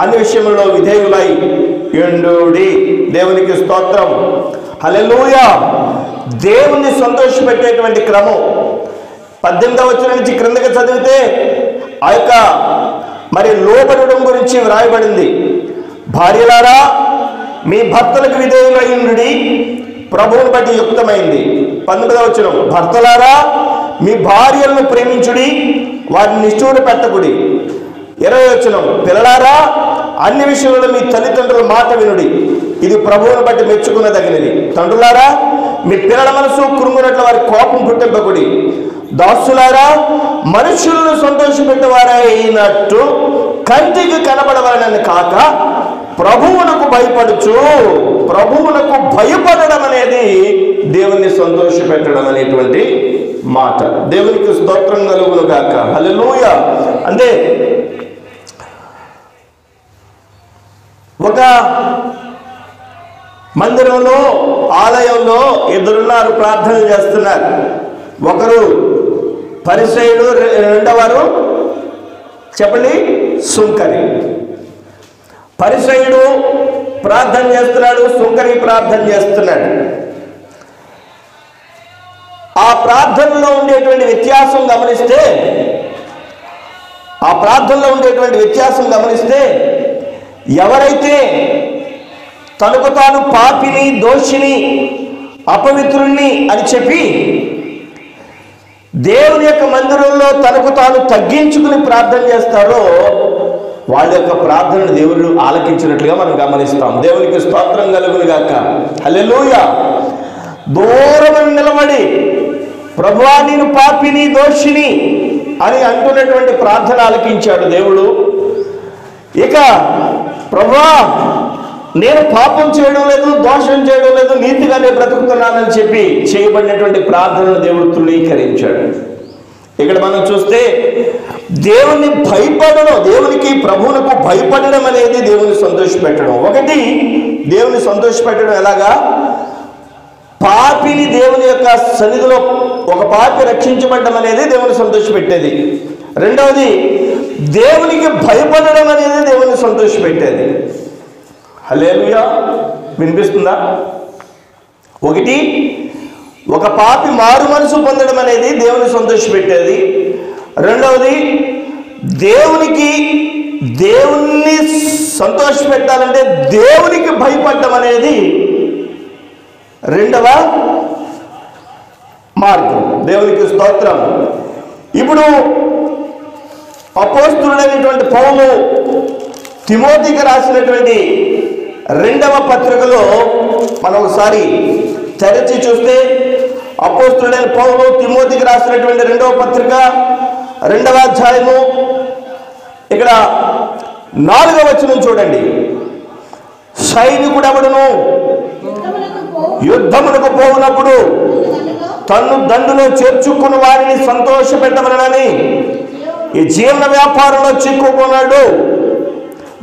అన్ని విషయంలో విధేయులై ఎండుడి దేవునికి స్తోత్రం. హలెలూయ దేవుని సంతోషపెట్టేటువంటి క్రమం. పద్దెనిమిదవ వచ్చిన నుంచి క్రిందకి చదివితే ఆ యొక్క మరి లోబడడం గురించి వ్రాయబడింది. భార్యలారా మీ భర్తలకు విధేయులయ్యుండి ప్రభువుని బట్టి యుక్తమైంది. పంతొమ్మిదవ వచ్చిన భర్తలారా మీ భార్యలను ప్రేమించుడి వారిని నిష్ఠూర పెట్టకుడి. ఇరవై వచ్చిన పిల్లలారా అన్ని విషయంలో మీ తల్లిదండ్రుల మాట వినుడి. ఇది ప్రభువుని బట్టి మెచ్చుకునదగినది. తండ్రులారా మీ పిల్లల మనసు కురుంగునట్లు వారి కోపం పుట్టింపకుడి. దాసులారా మనుషులను సంతోషపెట్టేవారైనట్టు కంటికి కనబడవాలని కాక ప్రభువునకు భయపడుచు ప్రభువునకు భయపడడం అనేది దేవుణ్ణి సంతోష పెట్టడం అనేటువంటి మాట. దేవునికి స్తోత్రం కలుగును గాక హలలోయ అంటే ఒక మందిరంలో ఆలయంలో ఇద్దరున్నారు ప్రార్థన చేస్తున్నారు. ఒకరు పరిసయుడు రె- రెండవరు చెప్పండి సుంకరి. పరిసయుడు ప్రార్థన చేస్తున్నాడు సుంకరి ప్రార్థన చేస్తున్నాడు. ఆ ప్రార్థనలో ఉండేటువంటి వ్యత్యాసం గమనిస్తే ఆ ప్రార్థనలో ఉండేటువంటి వ్యత్యాసం గమనిస్తే ఎవరైతే తనకు తాను పాపిని దోషిని అపవిత్రుణ్ణి అని చెప్పి దేవుని యొక్క మందిరంలో తనకు తాను తగ్గించుకుని ప్రార్థన చేస్తారో వాళ్ళ యొక్క ప్రార్థనను దేవుడు ఆలకించినట్లుగా మనం గమనిస్తాం. దేవునికి స్తోత్రం కలుగును గాక హల్లెలూయ. దూరమని నిలబడి ప్రభువా నేను పాపిని దోషిని అని అంటున్నటువంటి ప్రార్థన ఆలకించాడు దేవుడు. ఇక ప్రభువా నేను పాపం చేయడం లేదు దోషం చేయడం లేదు నీతిగానే బ్రతుకుతున్నానని చెప్పి చేయబడినటువంటి ప్రార్థనను దేవుడు తృణీకరించాడు. ఇక్కడ మనం చూస్తే దేవుని భయపడడం దేవునికి ప్రభువునకు భయపడడం అనేది దేవుని సంతోషపెట్టడం. ఒకటి దేవుని సంతోషపెట్టడం ఎలాగా? పాపిని దేవుని యొక్క సన్నిధిలో ఒక పాపి రక్షించబడడం అనేది దేవుని సంతోషపెట్టేది. రెండవది దేవునికి భయపడడం అనేది దేవుని సంతోషపెట్టేది. హలేలుయా వినిపిస్తుందా? ఒకటి ఒక పాపి మారు మనసు పొందడం అనేది దేవుని సంతోషపెట్టేది. రెండవది దేవునికి దేవుణ్ణి సంతోషపెట్టాలంటే దేవునికి భయపడటం అనేది రెండవ మార్గం. దేవునికి స్తోత్రం. ఇప్పుడు అపోస్తుడైనటువంటి పౌలు తిమోతికి రాసినటువంటి రెండవ పత్రికలో మనం ఒకసారి తెరచి చూస్తే అపోస్తుడైన పౌలు తిమోతికి రాసినటువంటి రెండవ పత్రిక రెండవ అధ్యాయము. ఇక్కడ నాలుగవ వచనం చూడండి. సైనికుడెవడును? యుద్ధమునకు యుద్ధమునకు పోవునప్పుడు తన్ను దండులో చేర్చుకుని వారిని సంతోషపెట్టవలనని ఈ జీవన వ్యాపారంలో చిక్కుకున్నాడు.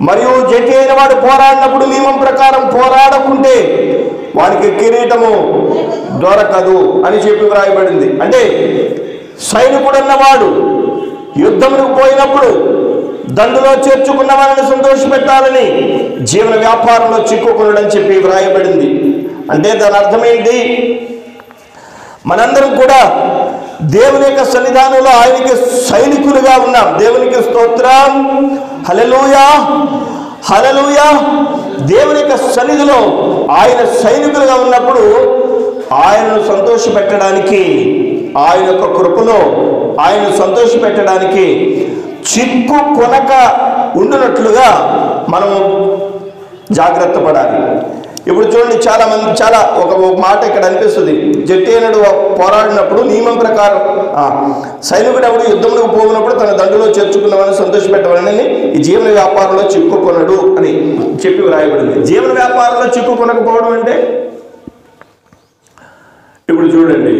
మరియు జటి అయిన వాడు పోరాడినప్పుడు నియమం ప్రకారం పోరాడకుంటే వానికి కిరీటము దొరకదు అని చెప్పి వ్రాయబడింది. అంటే సైనికుడు అన్నవాడు యుద్ధములకు పోయినప్పుడు దండులో చేర్చుకున్న వారిని సంతోషపెట్టాలని జీవన వ్యాపారంలో చిక్కుకున్నాడని చెప్పి వ్రాయబడింది. అంటే దాని అర్థమేంటి? మనందరం కూడా దేవుని యొక్క సన్నిధానంలో ఆయనకి సైనికులుగా ఉన్నాం. దేవునికి స్తోత్రం. హలలుయా హలలుయా దేవుని యొక్క సన్నిధిలో ఆయన సైనికులుగా ఉన్నప్పుడు ఆయనను సంతోషపెట్టడానికి ఆయన యొక్క కృపలో ఆయన సంతోషపెట్టడానికి చిక్కు కొనక ఉండునట్లుగా మనము జాగ్రత్త పడాలి. ఇప్పుడు చూడండి చాలా మంది చాలా ఒక మాట ఇక్కడ అనిపిస్తుంది. జట్టేనుడు పోరాడినప్పుడు నియమం ప్రకారం సైనికుడు ఎవడు యుద్ధంలోకి పోగినప్పుడు తన దండులో చేర్చుకున్నవని సంతోషపెట్టవాలని ఈ జీవన వ్యాపారంలో చిక్కుకొనడు అని చెప్పి వ్రాయబడింది. జీవన వ్యాపారంలో చిక్కుకొనకపోవడం అంటే? ఇప్పుడు చూడండి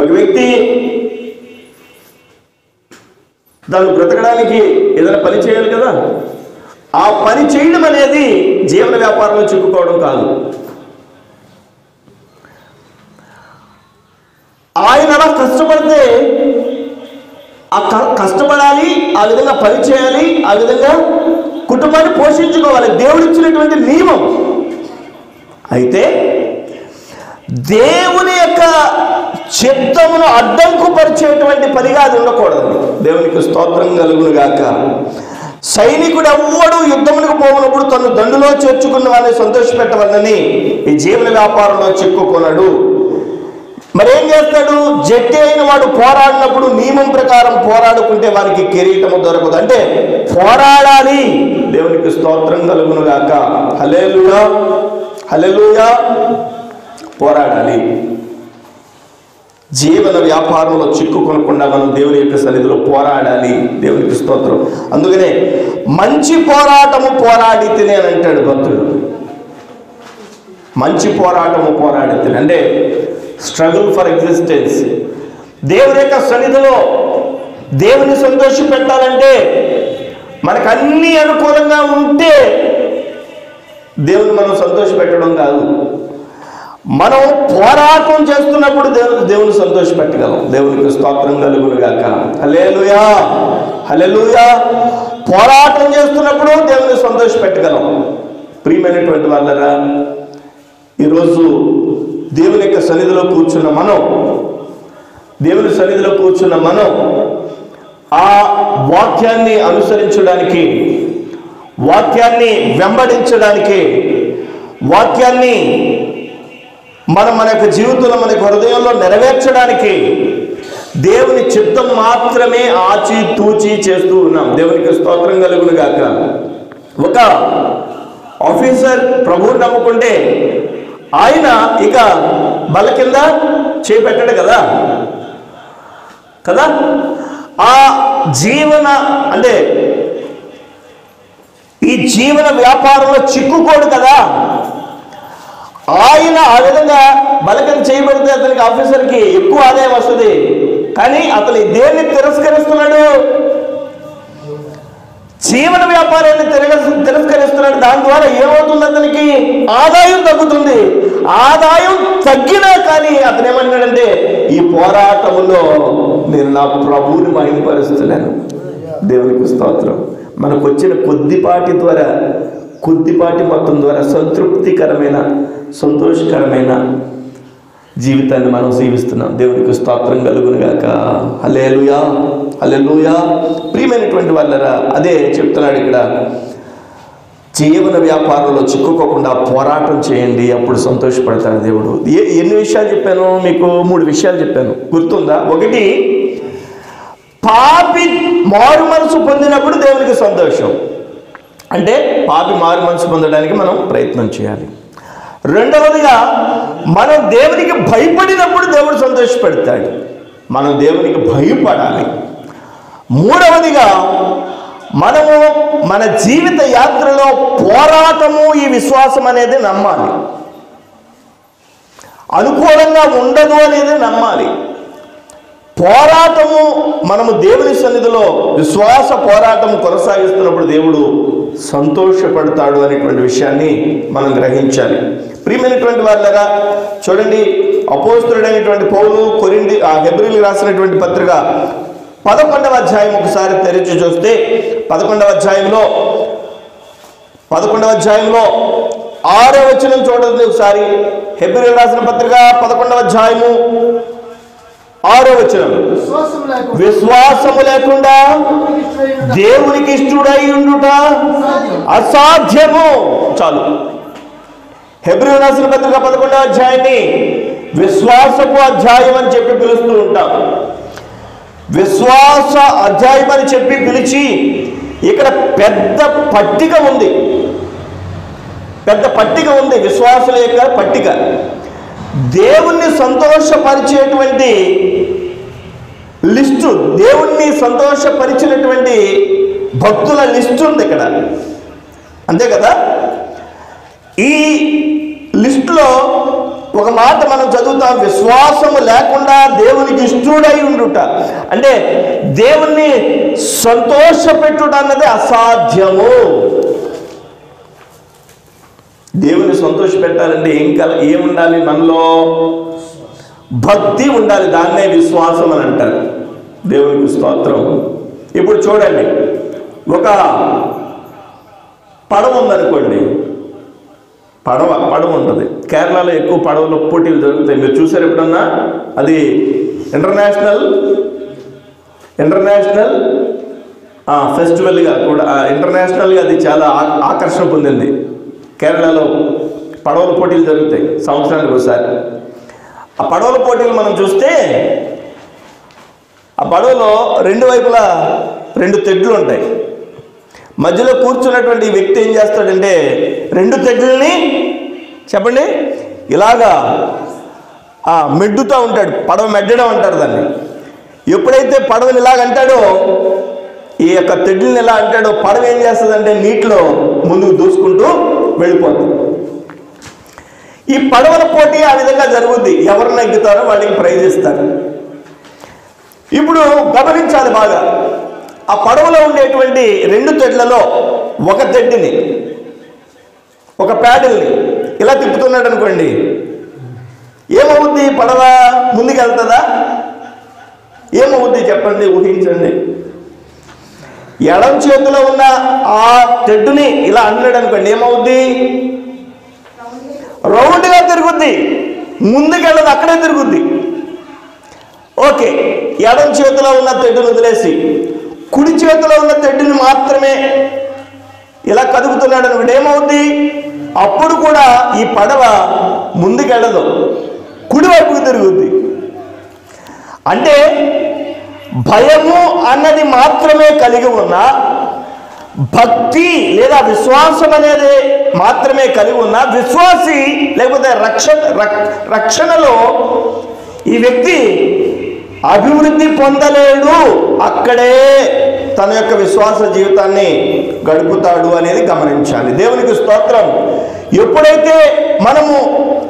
ఒక వ్యక్తి దాన్ని బ్రతకడానికి ఏదైనా పని చేయాలి కదా? ఆ పని చేయడం అనేది జీవన వ్యాపారంలో చిక్కుకోవడం కాదు. ఆయన అలా కష్టపడితే ఆ క- కష్టపడాలి ఆ విధంగా పని చేయాలి ఆ విధంగా కుటుంబాన్ని పోషించుకోవాలి. దేవుడిచ్చినటువంటి నియమం. అయితే దేవుని యొక్క చిత్తమును అడ్డంకుపరిచేటువంటి పనిగా అది ఉండకూడదు. దేవునికి స్తోత్రం కలుగును గాక. సైనికుడు ఎవ్వడు యుద్ధములకు పోవునప్పుడు తను దండులో చేర్చుకున్న వారిని సంతోషపెట్టవాలని ఈ జీవన వ్యాపారంలో చిక్కుకున్నాడు మరేం చేస్తాడు? జట్టి అయిన వాడు పోరాడినప్పుడు నియమం ప్రకారం పోరాడుకుంటే వారికి కిరీటము దొరకదు. అంటే పోరాడాలి. దేవునికి స్తోత్రం కలుగును గాక. హలేలుయా హలేలుయా పోరాడాలి. జీవన వ్యాపారంలో చిక్కుకొనకుండా మనం దేవుని యొక్క సన్నిధిలో పోరాడాలి. దేవునికి స్తోత్రం. అందుకనే మంచి పోరాటము పోరాడితేనే అని అంటాడు భక్తుడు. మంచి పోరాటము పోరాడుతుంది అంటే స్ట్రగుల్ ఫర్ ఎగ్జిస్టెన్స్ దేవుని యొక్క సన్నిధిలో దేవుని సంతోషం పెట్టాలంటే మనకు అన్ని అనుకూలంగా ఉంటే దేవుని మనం సంతోష పెట్టడం కాదు. మనం పోరాటం చేస్తున్నప్పుడు దేవుని దేవుని సంతోష పెట్టగలం. దేవునికి స్తోత్రం కలుగునుగాక. హలేలుయా హలెలుయా పోరాటం చేస్తున్నప్పుడు దేవుని సంతోష పెట్టగలం. ప్రియమైనటువంటి వాళ్ళరా ఈరోజు దేవుని యొక్క సన్నిధిలో కూర్చున్న మనం దేవుని సన్నిధిలో కూర్చున్న మనం ఆ వాక్యాన్ని అనుసరించడానికి వాక్యాన్ని వెంబడించడానికి వాక్యాన్ని మనం మన యొక్క జీవితంలో మన హృదయంలో నెరవేర్చడానికి దేవుని చిత్తం మాత్రమే ఆచి తూచి చేస్తూ ఉన్నాం. దేవునికి స్తోత్రం కలుగును గాక. ఒక ఆఫీసర్ ప్రభువుని నమ్ముకుంటే ఆయన ఇక బల కింద చేపెట్టాడు కదా? కదా? ఆ జీవన అంటే ఈ జీవన వ్యాపారంలో చిక్కుకోడు కదా? ఆయన ఆ విధంగా బలకం చేయబడితే అతనికి ఆఫీసర్కి ఎక్కువ ఆదాయం వస్తుంది. కానీ అతను దేన్ని తిరస్కరిస్తున్నాడు? జీవన వ్యాపారాన్ని తిరగ తిరస్కరిస్తున్నాడు. దాని ద్వారా ఏమవుతుంది అతనికి? ఆదాయం తగ్గుతుంది. ఆదాయం తగ్గినా కానీ అతను ఏమన్నాడంటే ఈ పోరాటంలో నేను నా ప్రభువుని మహిమపరుస్తున్నాను. దేవునికి స్తోత్రం. మనకు వచ్చిన కొద్దిపాటి ద్వారా కొద్దిపాటి మొత్తం ద్వారా సంతృప్తికరమైన సంతోషకరమైన జీవితాన్ని మనం జీవిస్తున్నాం. దేవునికి స్తోత్రం కలుగునుగాక అలేలుయా అలెలుయా ప్రియమైనటువంటి వాళ్ళరా అదే చెప్తున్నాడు ఇక్కడ. జీవన వ్యాపారంలో చిక్కుకోకుండా పోరాటం చేయండి అప్పుడు సంతోషపడతాడు దేవుడు. ఏ ఎన్ని విషయాలు చెప్పాను? మీకు మూడు విషయాలు చెప్పాను. గుర్తుందా? ఒకటి పాపి మారు మనసు పొందినప్పుడు దేవునికి సంతోషం. అంటే పాపి మారు మనసు పొందడానికి మనం ప్రయత్నం చేయాలి. రెండవదిగా మనం దేవునికి భయపడినప్పుడు దేవుడు సంతోషపెడతాడు. మనం దేవునికి భయపడాలి. మూడవదిగా మనము మన జీవిత యాత్రలో పోరాటము ఈ విశ్వాసం అనేది నమ్మాలి. అనుకూలంగా ఉండదు అనేది నమ్మాలి. పోరాటము మనము దేవుని సన్నిధిలో విశ్వాస పోరాటం కొనసాగిస్తున్నప్పుడు దేవుడు సంతోషపడతాడు అనేటువంటి విషయాన్ని మనం గ్రహించాలి. ప్రియమైనటువంటి వాళ్ళగా చూడండి అపోస్తుడైనటువంటి పౌలు కొరింది ఆ హెబ్రిల్ రాసినటువంటి పత్రిక పదకొండవ అధ్యాయం ఒకసారి తెరిచి చూస్తే పదకొండవ అధ్యాయంలో పదకొండవ అధ్యాయంలో ఆరో వచనం చూడండి ఒకసారి. హెబ్రిల్ రాసిన పత్రిక పదకొండవ అధ్యాయము ఆరో వచనం. లేకుండా విశ్వాసము లేకుండా దేవునికి ఇష్టడై ఉండుట అసాధ్యము. చాలు. హెబ్రి రాసిన పత్రిక పదకొండవ అధ్యాయాన్ని విశ్వాసపు అధ్యాయం అని చెప్పి పిలుస్తూ ఉంటాం. విశ్వాస అధ్యాయం అని చెప్పి పిలిచి ఇక్కడ పెద్ద పట్టిక ఉంది. పెద్ద పట్టిక ఉంది. విశ్వాసుల యొక్క పట్టిక. దేవుణ్ణి సంతోషపరిచేటువంటి లిస్టు దేవుణ్ణి సంతోషపరిచినటువంటి భక్తుల లిస్టు ఉంది ఇక్కడ. అంతే కదా? ఈ లిస్టులో ఒక మాట మనం చదువుతాం విశ్వాసము లేకుండా దేవునికి ఇష్టడై ఉండుట. అంటే దేవుణ్ణి సంతోషపెట్టుట అన్నది అసాధ్యము. దేవుని సంతోష పెట్టాలంటే ఏం కల ఏముండాలి మనలో? భక్తి ఉండాలి దాన్నే విశ్వాసం అని అంటారు. దేవునికి స్తోత్రం. ఇప్పుడు చూడండి ఒక పడవ ఉందనుకోండి పడవ పడవ ఉంటుంది. కేరళలో ఎక్కువ పడవలో పోటీలు జరుగుతాయి. మీరు చూసారు ఎప్పుడన్నా? అది ఇంటర్నేషనల్ ఇంటర్నేషనల్ ఫెస్టివల్గా కూడా ఇంటర్నేషనల్గా అది చాలా ఆ- ఆకర్షణ పొందింది. కేరళలో పడవల పోటీలు జరుగుతాయి సంవత్సరానికి ఒకసారి. ఆ పడవల పోటీలు మనం చూస్తే ఆ పడవలో రెండు వైపులా రెండు తెడ్లు ఉంటాయి. మధ్యలో కూర్చున్నటువంటి వ్యక్తి ఏం చేస్తాడంటే రెండు తెడ్లని చెప్పండి ఇలాగా ఆ, మెడ్డుతూ ఉంటాడు పడవ మెడ్డడం అంటారు దాన్ని. ఎప్పుడైతే పడవని ఇలాగ అంటాడో ఈ యొక్క తెడ్లని ఎలా అంటాడో పడవ ఏం చేస్తుందంటే నీటిలో ముందుకు దూసుకుంటూ వెళ్ళిపోతుంది ఈ పడవల పోటీ ఆ విధంగా జరుగుద్ది. ఎవరు నెగ్గుతారో వాళ్ళకి ప్రైజ్ ఇస్తారు. ఇప్పుడు గమనించాలి బాగా. ఆ పడవలో ఉండేటువంటి రెండు తెడ్లలో ఒక తెడ్డిని ఒక ప్యాడిల్ని ఇలా తిప్పుతున్నాడు అనుకోండి. ఏమవుద్ది పడవ? ముందుకెళ్తుందా? ఏమవుద్ది చెప్పండి ఊహించండి. ఎడం చేతిలో ఉన్న ఆ తెడ్డుని ఇలా అన్నాడు అనుకోండి ఏమవుద్ది? రౌండ్గా తిరుగుద్ది. ముందుకెళ్ళదు అక్కడే తిరుగుద్ది. ఓకే ఎడం చేతిలో ఉన్న తెడ్డుని వదిలేసి కుడి చేతిలో ఉన్న తెడ్డుని మాత్రమే ఇలా కదుపుతున్నాడు అనుకోండి ఏమవుద్ది? అప్పుడు కూడా ఈ పడవ ముందుకెళ్ళదు కుడివైపుకు తిరుగుద్ది. అంటే భయము అన్నది మాత్రమే కలిగి ఉన్న భక్తి లేదా విశ్వాసం అనేది మాత్రమే కలిగి ఉన్న విశ్వాసి లేకపోతే రక్షణ రక్- రక్షణలో ఈ వ్యక్తి అభివృద్ధి పొందలేడు. అక్కడే తన యొక్క విశ్వాస జీవితాన్ని గడుపుతాడు అనేది గమనించాలి. దేవునికి స్తోత్రం. ఎప్పుడైతే మనము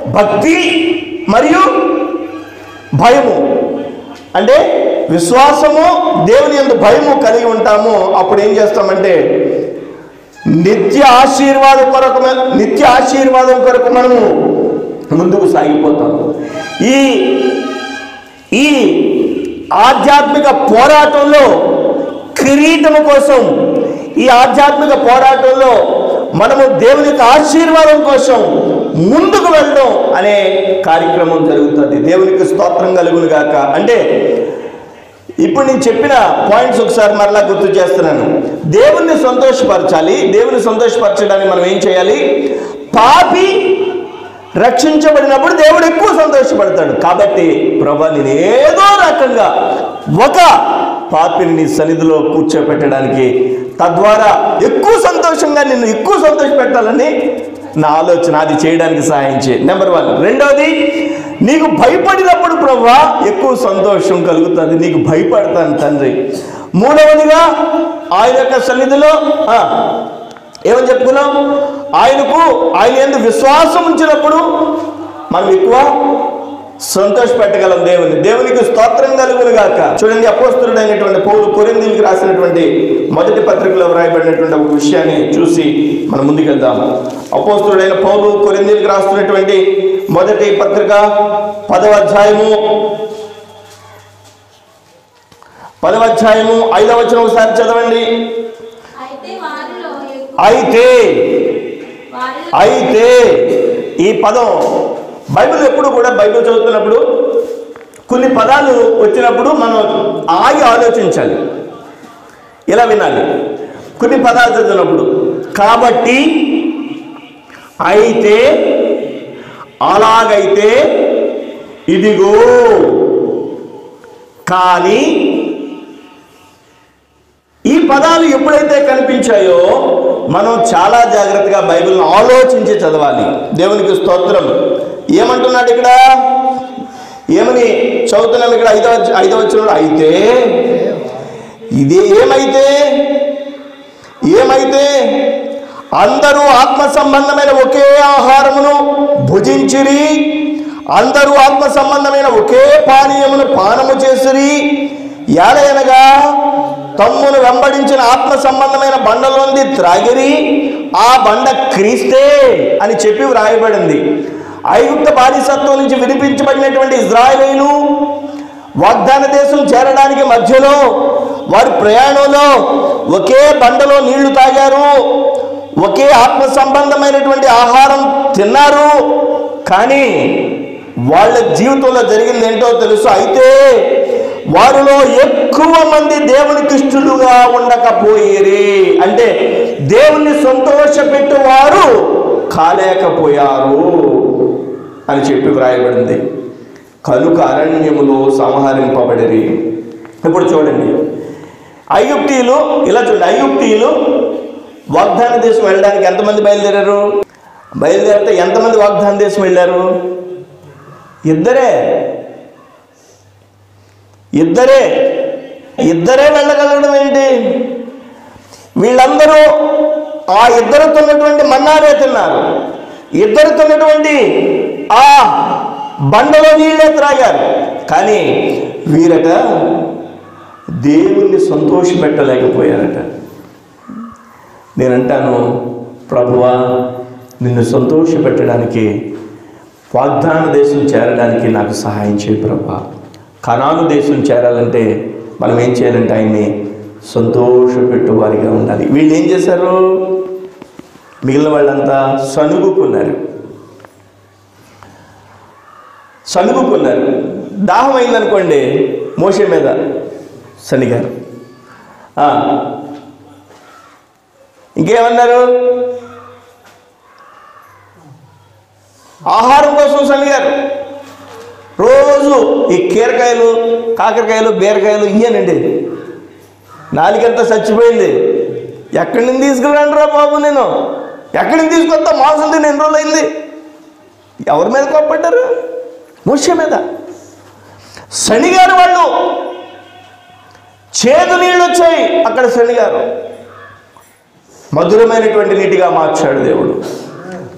భక్తి మరియు భయము అంటే విశ్వాసము దేవుని ఎందు భయము కలిగి ఉంటాము. అప్పుడు ఏం చేస్తామంటే నిత్య ఆశీర్వాదం కొరకు నిత్య ఆశీర్వాదం కొరకు మనము ముందుకు సాగిపోతాము ఈ ఈ ఆధ్యాత్మిక పోరాటంలో కిరీటం కోసం ఈ ఆధ్యాత్మిక పోరాటంలో మనము దేవుని యొక్క ఆశీర్వాదం కోసం ముందుకు వెళ్ళడం అనే కార్యక్రమం జరుగుతుంది. దేవునికి స్తోత్రం కలుగును గాక. అంటే ఇప్పుడు నేను చెప్పిన పాయింట్స్ ఒకసారి మరలా గుర్తు చేస్తున్నాను. దేవుణ్ణి సంతోషపరచాలి దేవుని సంతోషపరచడానికి మనం ఏం చేయాలి? పాపి రక్షించబడినప్పుడు దేవుడు ఎక్కువ సంతోషపడతాడు. కాబట్టి ప్రభా నేను ఏదో రకంగా ఒక పాపిని నీ సన్నిధిలో కూర్చోపెట్టడానికి తద్వారా ఎక్కువ సంతోషంగా నిన్ను ఎక్కువ సంతోషపెట్టాలని నా ఆలోచన అది చేయడానికి సహాయం చేయి. నెంబర్ వన్ రెండవది నీకు భయపడినప్పుడు ప్రభా ఎక్కువ సంతోషం కలుగుతుంది. నీకు భయపడతాను తండ్రి. మూడవదిగా ఆయన యొక్క సన్నిధిలో ఏమని చెప్పుకున్నాం? ఆయనకు ఆయన ఎందుకు విశ్వాసం ఉంచినప్పుడు మనం ఎక్కువ సంతోష పెట్టగలం దేవుని. దేవునికి స్తోత్రం కలుగును గాక చూడండి అపోస్తుడైనటువంటి పౌలు కొరిందీలకు రాసినటువంటి మొదటి పత్రికలో వ్రాయబడినటువంటి ఒక విషయాన్ని చూసి మనం ముందుకెళ్దాము. అపోస్తుడైన పౌలు కొరిందీలకు రాస్తున్నటువంటి మొదటి పత్రిక పదవ అధ్యాయము. పదవ అధ్యాయము ఐదవ వచనం ఒకసారి చదవండి. అయితే అయితే ఈ పదం బైబిల్ ఎప్పుడు కూడా బైబిల్ చదువుతున్నప్పుడు కొన్ని పదాలు వచ్చినప్పుడు మనం ఆగి ఆలోచించాలి. ఇలా వినాలి? కొన్ని పదాలు చదివినప్పుడు కాబట్టి అయితే అలాగైతే ఇదిగో కానీ ఈ పదాలు ఎప్పుడైతే కనిపించాయో మనం చాలా జాగ్రత్తగా బైబిల్ని ఆలోచించి చదవాలి. దేవునికి స్తోత్రం. ఏమంటున్నాడు ఇక్కడ? ఏమని చదువుతున్నాం ఇక్కడ? ఐదవ ఐదవ వచనంలో అయితే ఇదే ఏమైతే? ఏమైతే? అందరూ ఆత్మ సంబంధమైన ఒకే ఆహారమును భుజించిరి అందరూ ఆత్మ సంబంధమైన ఒకే పానీయమును పానము చేసిరి. ఏలయనగా తమ్మును వెంబడించిన ఆత్మ సంబంధమైన బండలోంది త్రాగిరి ఆ బండ క్రీస్తే అని చెప్పి వ్రాయబడింది. ఐగుప్త బానిసత్వం నుంచి విడిపించబడినటువంటి ఇజ్రాయలీలు వాగ్దాన దేశం చేరడానికి మధ్యలో వారి ప్రయాణంలో ఒకే బండలో నీళ్ళు తాగారు ఒకే ఆత్మ సంబంధమైనటువంటి ఆహారం తిన్నారు. కానీ వాళ్ళ జీవితంలో జరిగింది ఏంటో తెలుసు? అయితే వారిలో ఎక్కువ మంది దేవునికి ఇష్టలుగా ఉండకపోయేరి. అంటే దేవుణ్ణి సంతోషపెట్టువారు కాలేకపోయారు. అని చెప్పి వ్రాయబడింది. కనుక అరణ్యములో సంహరింపబడిరి. ఇప్పుడు చూడండి. ఐగుప్తీయులు ఇలా చూడండి ఐగుప్తీయులు వాగ్దాన దేశం వెళ్ళడానికి ఎంతమంది బయలుదేరారు? బయలుదేరితే ఎంతమంది వాగ్దాన దేశం వెళ్ళారు? ఇద్దరే. ఇద్దరే. ఇద్దరే వెళ్ళగలగడం ఏంటి? వీళ్ళందరూ ఆ ఇద్దరు తిన్నటువంటి మన్నారే తిన్నారు. ఇద్దరుతున్నటువంటి ఆ బండలో నీళ్ళే త్రాగారు. కానీ వీరట దేవుణ్ణి సంతోషపెట్టలేకపోయారట. నేనంటాను ప్రభువా నిన్ను సంతోషపెట్టడానికి వాగ్దాన దేశం చేరడానికి నాకు సహాయం చేయి ప్రభా కనాను దేశం చేరాలంటే మనం ఏం చేయాలంటే ఆయన్ని సంతోషపెట్టువారిగా ఉండాలి. వీళ్ళు ఏం చేశారు? మిగిలిన వాళ్ళంతా సనుగుకున్నారు సనుగుకున్నారు దాహం అయిందనుకోండి మోసే మీద. శనిగారు ఇంకేమన్నారు? ఆహారం కోసం శనిగారు రోజు ఈ కీరకాయలు కాకరకాయలు బీరకాయలు ఇయ్యనండి. నాలుగంతా చచ్చిపోయింది. ఎక్కడి నుంచి తీసుకురాను రా బాబు నేను? ఎక్కడి నుంచి తీసుకొస్తా? మాంసం తిని ఎన్ని రోజులు అయింది ఎవరి మీద కోప్పడ్డారు? మోస మీద. శనిగారు వాళ్ళు చేదు నీళ్ళు వచ్చాయి అక్కడ శనిగారు. మధురమైనటువంటి నీటిగా మార్చాడు దేవుడు.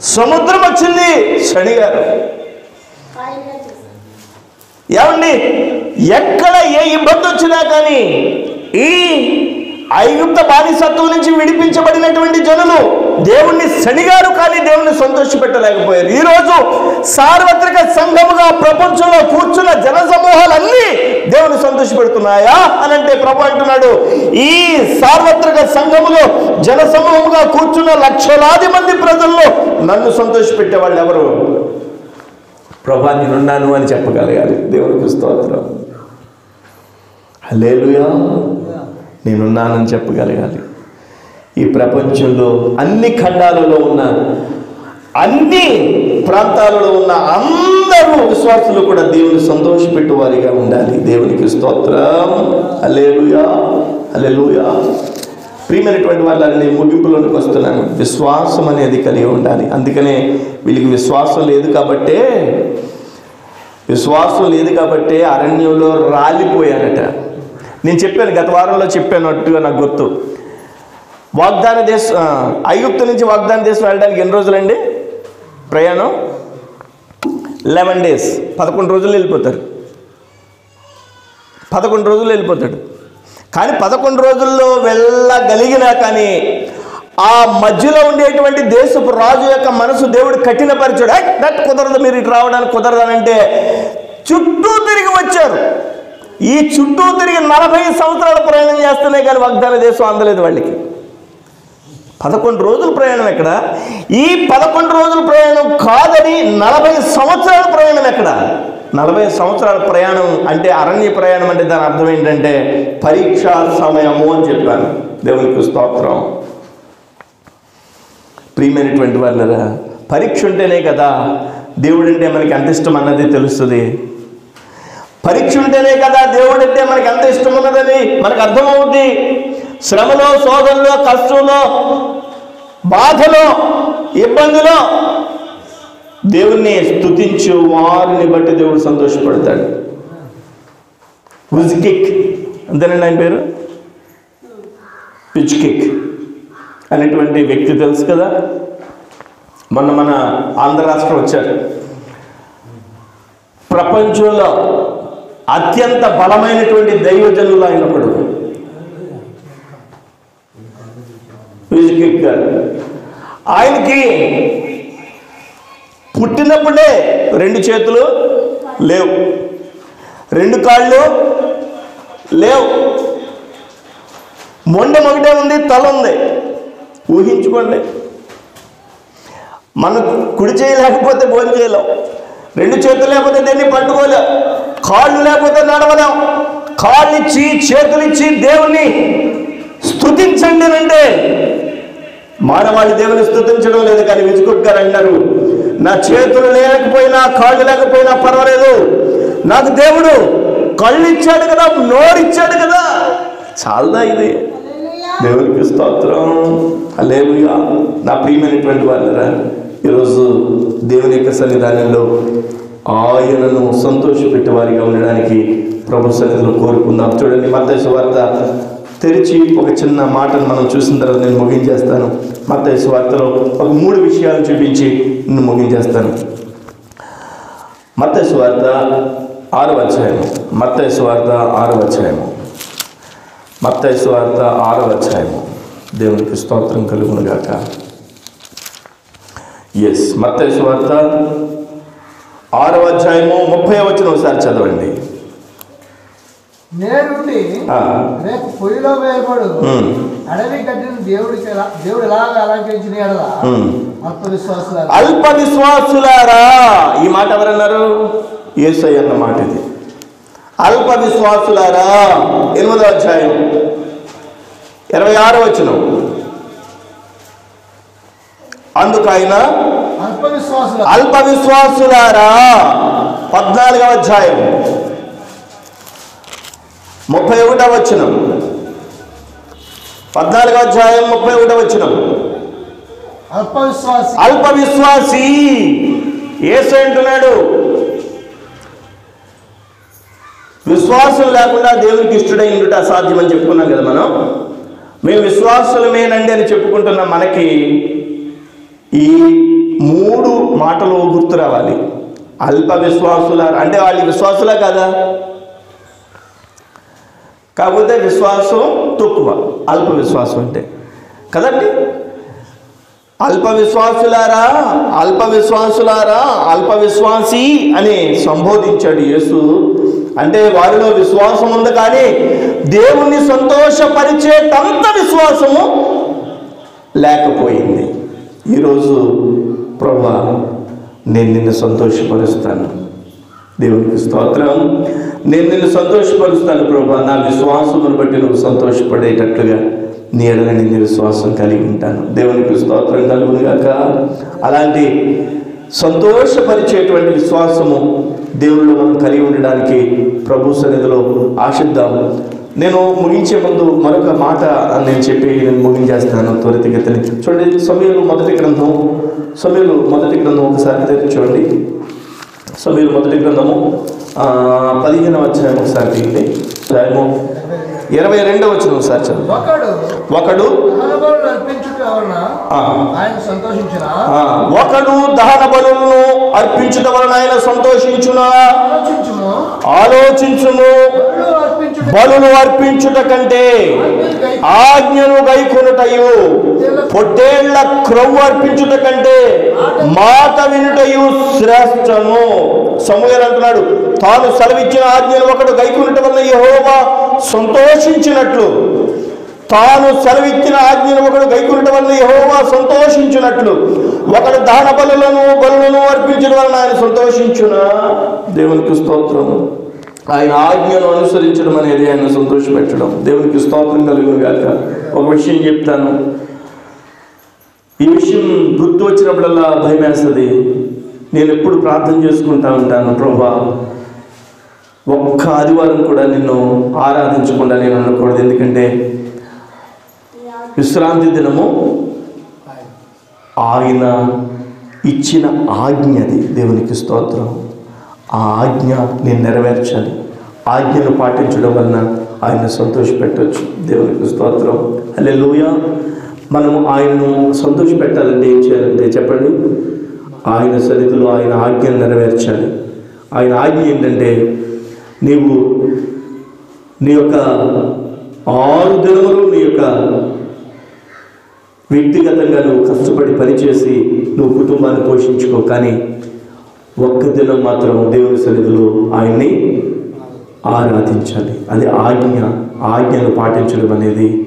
సముద్రం వచ్చింది శనిగారు. ఏమండి? ఎక్కడ ఏ ఇబ్బంది వచ్చినా కానీ ఈ ఐగుప్త బానిసత్వం నుంచి విడిపించబడినటువంటి జనులు దేవుణ్ణి శనిగారు కానీ దేవుణ్ణి సంతోషపెట్టలేకపోయారు. ఈరోజు సార్వత్రిక సంఘముగా ప్రపంచంలో కూర్చున్న జన సమూహాలన్నీ దేవుని సంతోషపెడుతున్నాయా అని అంటే ప్రభు అంటున్నాడు. ఈ సార్వత్రిక సంఘములో జన సమూహముగా కూర్చున్న లక్షలాది మంది ప్రజల్లో నన్ను సంతోషపెట్టే వాళ్ళు ఎవరు? ప్రభా నేనున్నాను అని చెప్పగలగాలి. దేవునికి స్తోత్రం. హలేలుయా నేనున్నానని చెప్పగలగాలి. ఈ ప్రపంచంలో అన్ని ఖండాలలో ఉన్న అన్ని ప్రాంతాలలో ఉన్న అందరూ విశ్వాసులు కూడా దేవుని సంతోషపెట్టు వారిగా ఉండాలి. దేవునికి స్తోత్రం. అలేలుయా అలెలుయా ప్రియమైనటువంటి వాళ్ళని ముగింపులోనికి వస్తున్నాను. విశ్వాసం అనేది కలిగి ఉండాలి. అందుకనే వీళ్ళకి విశ్వాసం లేదు కాబట్టే విశ్వాసం లేదు కాబట్టే అరణ్యంలో రాలిపోయారట. నేను చెప్పాను గత వారంలో చెప్పానట్టుగా నాకు గుర్తు. వాగ్దాన దేశం ఐగుప్తు నుంచి వాగ్దాన దేశం వెళ్ళడానికి ఎన్ని రోజులండి? ప్రయాణం? లెవెన్ డేస్ పదకొండు రోజులు వెళ్ళిపోతారు. పదకొండు రోజులు వెళ్ళిపోతాడు. కానీ పదకొండు రోజుల్లో వెళ్ళగలిగినా కానీ ఆ మధ్యలో ఉండేటువంటి దేశపు రాజు యొక్క మనసు దేవుడు కఠినపరిచాడు. దట్ కుదరదు మీరు ఇటు రావడానికి కుదరదనంటే చుట్టూ తిరిగి వచ్చారు. ఈ చుట్టూ తిరిగి నలభై సంవత్సరాలు ప్రయాణం చేస్తేనే కానీ వాగ్దాన దేశం అందలేదు వాళ్ళకి. పదకొండు రోజుల ప్రయాణం ఎక్కడ? ఈ పదకొండు రోజుల ప్రయాణం కాదని నలభై సంవత్సరాల ప్రయాణం ఎక్కడ? నలభై సంవత్సరాల ప్రయాణం అంటే అరణ్య ప్రయాణం అంటే దాని అర్థం ఏంటంటే పరీక్ష సమయము అని చెప్పాను. దేవునికి స్తోత్రం. ప్రియమైనటువంటి వాళ్ళరా పరీక్ష ఉంటేనే కదా దేవుడు అంటే మనకి ఎంత ఇష్టం అన్నది తెలుస్తుంది. పరీక్ష ఉంటేనే కదా దేవుడు అంటే మనకి ఎంత ఇష్టం ఉన్నదని మనకు అర్థమవుద్ది. శ్రమలో శోధనలో కష్టంలో బాధలో ఇబ్బందిలో దేవుణ్ణి స్థుతించు వారిని బట్టి దేవుడు సంతోషపడతాడు. ఉజ్కిక్ అంతేనండి ఆయన పేరు? పిచ్కిక్ అనేటువంటి వ్యక్తి తెలుసు కదా? మొన్న మన ఆంధ్ర రాష్ట్రం వచ్చారు. ప్రపంచంలో అత్యంత బలమైనటువంటి దైవజనులు ఆయన కొడుకు. గారు ఆయనకి పుట్టినప్పుడే రెండు చేతులు లేవు. రెండు కాళ్ళు లేవు. మొండెం ఒకటే ఉంది తల ఉంది. ఊహించుకోండి. మనం కుడి చేయలేకపోతే భోజనం చేయలేం. రెండు చేతులు లేకపోతే దేన్ని పట్టుకోలేం? కాళ్ళు లేకపోతే నడవలేం. కాళ్ళిచ్చి చేతులిచ్చి చేతులు ఇచ్చి దేవుణ్ణి స్థుతించండి అంటే మానవాళి దేవుని స్తుతించడం లేదు కానీ విజుకుట్ గారు అన్నారు నా చేతులు లేకపోయినా కాళ్ళు లేకపోయినా పర్వాలేదు. నాకు దేవుడు కళ్ళు ఇచ్చాడు కదా నోరు ఇచ్చాడు కదా. చాలదా ఇది? దేవునికి స్తోత్రం. లేవుగా నా ప్రియమైనటువంటి వాళ్ళరా ఈరోజు దేవుని యొక్క సన్నిధానంలో ఆయనను సంతోషపెట్టే వారిగా ఉండడానికి ప్రభు సన్నిధిలో కోరుకుందాం. చూడండి మత్తయి వార్త తెరిచి ఒక చిన్న మాటను మనం చూసిన తర్వాత నేను ముగించేస్తాను. మత్తయి వార్తలో ఒక మూడు విషయాలు చూపించి నేను ముగించేస్తాను. మత్తయి వార్త ఆరు అధ్యాయము. మత్తయి వార్త ఆరు అధ్యాయము. మత్తయి వార్త ఆరు అధ్యాయము. దేవునికి స్తోత్రం కలుగును గాక ఎస్ మత్తయి వార్త ఆరవ అధ్యాయము ముప్పై వచ్చిన ఒకసారి చదవండి. నేనుండి రేపు పొయ్యిలో వేయబడు. ఉమ్, అడవి గడ్డిని దేవుడికి ఎలా- దేవుడు ఎలాగ అలంకరించిన ఉమ్. అల్ప విశ్వాసుల అల్ప విశ్వాసులారా. ఈ మాట ఎవరన్నారు? ఏసై అన్న మాట ఇది. అల్ప విశ్వాసులారా ఎనిమిదో అధ్యాయం. ఇరవై ఆరు వచ్చిన అందుకు ఆయన అల్ప విశ్వాసుల. అల్ప విశ్వాసులారా పద్నాలుగవ అధ్యాయం. ముప్పై ఒకటవ వచ్చిన పద్నాలుగవ అధ్యాయం ముప్పై ఒకటవ వచ్చిన అల్ప విశ్వాసి. అల్ప విశ్వాసి ఏసు అంటున్నాడు విశ్వాసం లేకుండా దేవునికి ఇష్టడై ఉండుట అసాధ్యమని చెప్పుకున్నాం కదా మనం? మేము విశ్వాసులమేనండి అని చెప్పుకుంటున్న మనకి ఈ మూడు మాటలు గుర్తు రావాలి. అల్ప విశ్వాసుల అంటే వాళ్ళు విశ్వాసులా కదా? కాకపోతే విశ్వాసం తక్కువ అల్ప విశ్వాసం అంటే. కదండి? అల్ప విశ్వాసులారా అల్ప విశ్వాసులారా అల్ప విశ్వాసి అని సంబోధించాడు యేసు. అంటే వారిలో విశ్వాసం ఉంది కానీ దేవుణ్ణి సంతోషపరిచేటంత విశ్వాసము లేకపోయింది. ఈరోజు ప్రభా నేను నిన్ను సంతోషపరుస్తాను. దేవునికి స్తోత్రం. నేను నిన్ను సంతోషపరుస్తాను ప్రభా. నా విశ్వాసమును బట్టి నువ్వు సంతోషపడేటట్లుగా నీ ఎడల నిన్ను విశ్వాసం కలిగి ఉంటాను. దేవునికి స్తోత్రం కలుగునుగాక. అలాంటి సంతోషపరిచేటువంటి విశ్వాసము దేవుళ్ళు మనం కలిగి ఉండడానికి ప్రభు సన్నిధిలో ఆశిద్దాం. నేను ముగించే ముందు మరొక మాట నేను చెప్పి నేను ముగించేస్తాను త్వరితగతిని చూడండి సమయంలో మొదటి గ్రంథం సమయంలో మొదటి గ్రంథం ఒకసారి చూడండి. సమయంలో మొదటి గ్రంథము ఆ, పదిహేనవ అధ్యాయం ఒకసారి తీయండి అధ్యాయము ఇరవై రెండవ వచ్చిన ఒకసారి చదువు. ఒకడు ఒకడు వలన దహన బలులను అర్పించుట వలన ఆయన సంతోషించునా? ఆలోచించుము. బలులు అర్పించుట కంటే ఆజ్ఞను గైకొనుటయు పొట్టేళ్ళ క్రొవ్వు అర్పించుట కంటే మాట వినుటయు శ్రేష్టము. సమూహలు అంటున్నాడు తాను సెలవిచ్చిన ఆజ్ఞను ఒకడు గైకొనుట వల్ల యెహోవా సంతోషించినట్లు. తాను సెలవిచ్చిన ఆజ్ఞను ఒకడు గైకొనుట వల్ల యహోవా సంతోషించినట్లు. ఒకడు దాన బలులను బలులను అర్పించడం వలన ఆయన సంతోషించున? దేవునికి స్తోత్రము ఆయన ఆజ్ఞను అనుసరించడం అనేది ఆయన సంతోషపెట్టడం. దేవునికి స్తోత్రం కలుగును గాక ఒక విషయం చెప్తాను. ఈ విషయం గుర్తు వచ్చినప్పుడల్లా భయమేస్తుంది. నేను ఎప్పుడు ప్రార్థన చేసుకుంటా ఉంటాను ప్రభా. ఒక్క ఆదివారం కూడా నిన్ను ఆరాధించకుండా నేను ఉండకూడదు. ఎందుకంటే విశ్రాంతి దినము? ఆయన ఇచ్చిన ఆజ్ఞ అది. దేవునికి స్తోత్రం. ఆ ఆజ్ఞ నేను నెరవేర్చాలి. ఆజ్ఞను పాటించడం వలన ఆయన సంతోషపెట్టవచ్చు దేవునికి స్తోత్రం. అలే మనము ఆయనను సంతోషపెట్టాలంటే ఏం చేయాలంటే చెప్పండి? ఆయన సన్నిధిలో ఆయన ఆజ్ఞను నెరవేర్చాలి. ఆయన ఆజ్ఞ ఏంటంటే నీవు నీ యొక్క ఆరు దినములు నీ యొక్క వ్యక్తిగతంగా నువ్వు కష్టపడి పనిచేసి నువ్వు కుటుంబాన్ని పోషించుకో కానీ ఒక్క దినం మాత్రం దేవుని సన్నిధిలో ఆయన్ని ఆరాధించాలి. అది ఆజ్ఞ ఆజ్ఞను పాటించడం అనేది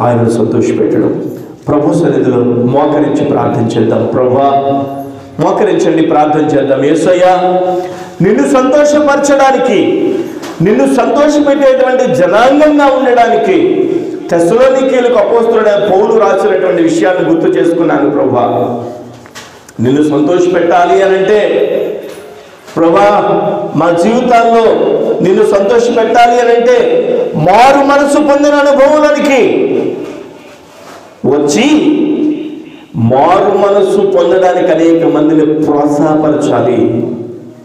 ఆయనను సంతోషపెట్టడం. ప్రభు సన్నిధిలో మోకరించి ప్రార్థన చేద్దాం. ప్రభా మోకరించండి ప్రార్థన చేద్దాం. ఏసయ్యా నిన్ను సంతోషపరచడానికి నిన్ను సంతోషపెట్టేటువంటి జనాంగంగా ఉండడానికి తెసలోనికీలకు అపోస్తుడైన పౌలు రాసినటువంటి విషయాన్ని గుర్తు చేసుకున్నాను ప్రభా. నిన్ను సంతోష పెట్టాలి అని అంటే ప్రభా మా జీవితాల్లో నిన్ను సంతోష పెట్టాలి అని అంటే మారు మనసు పొందిన అనుభవానికి వచ్చి మారు మనస్సు పొందడానికి అనేక మందిని ప్రోత్సాహపరచాలి.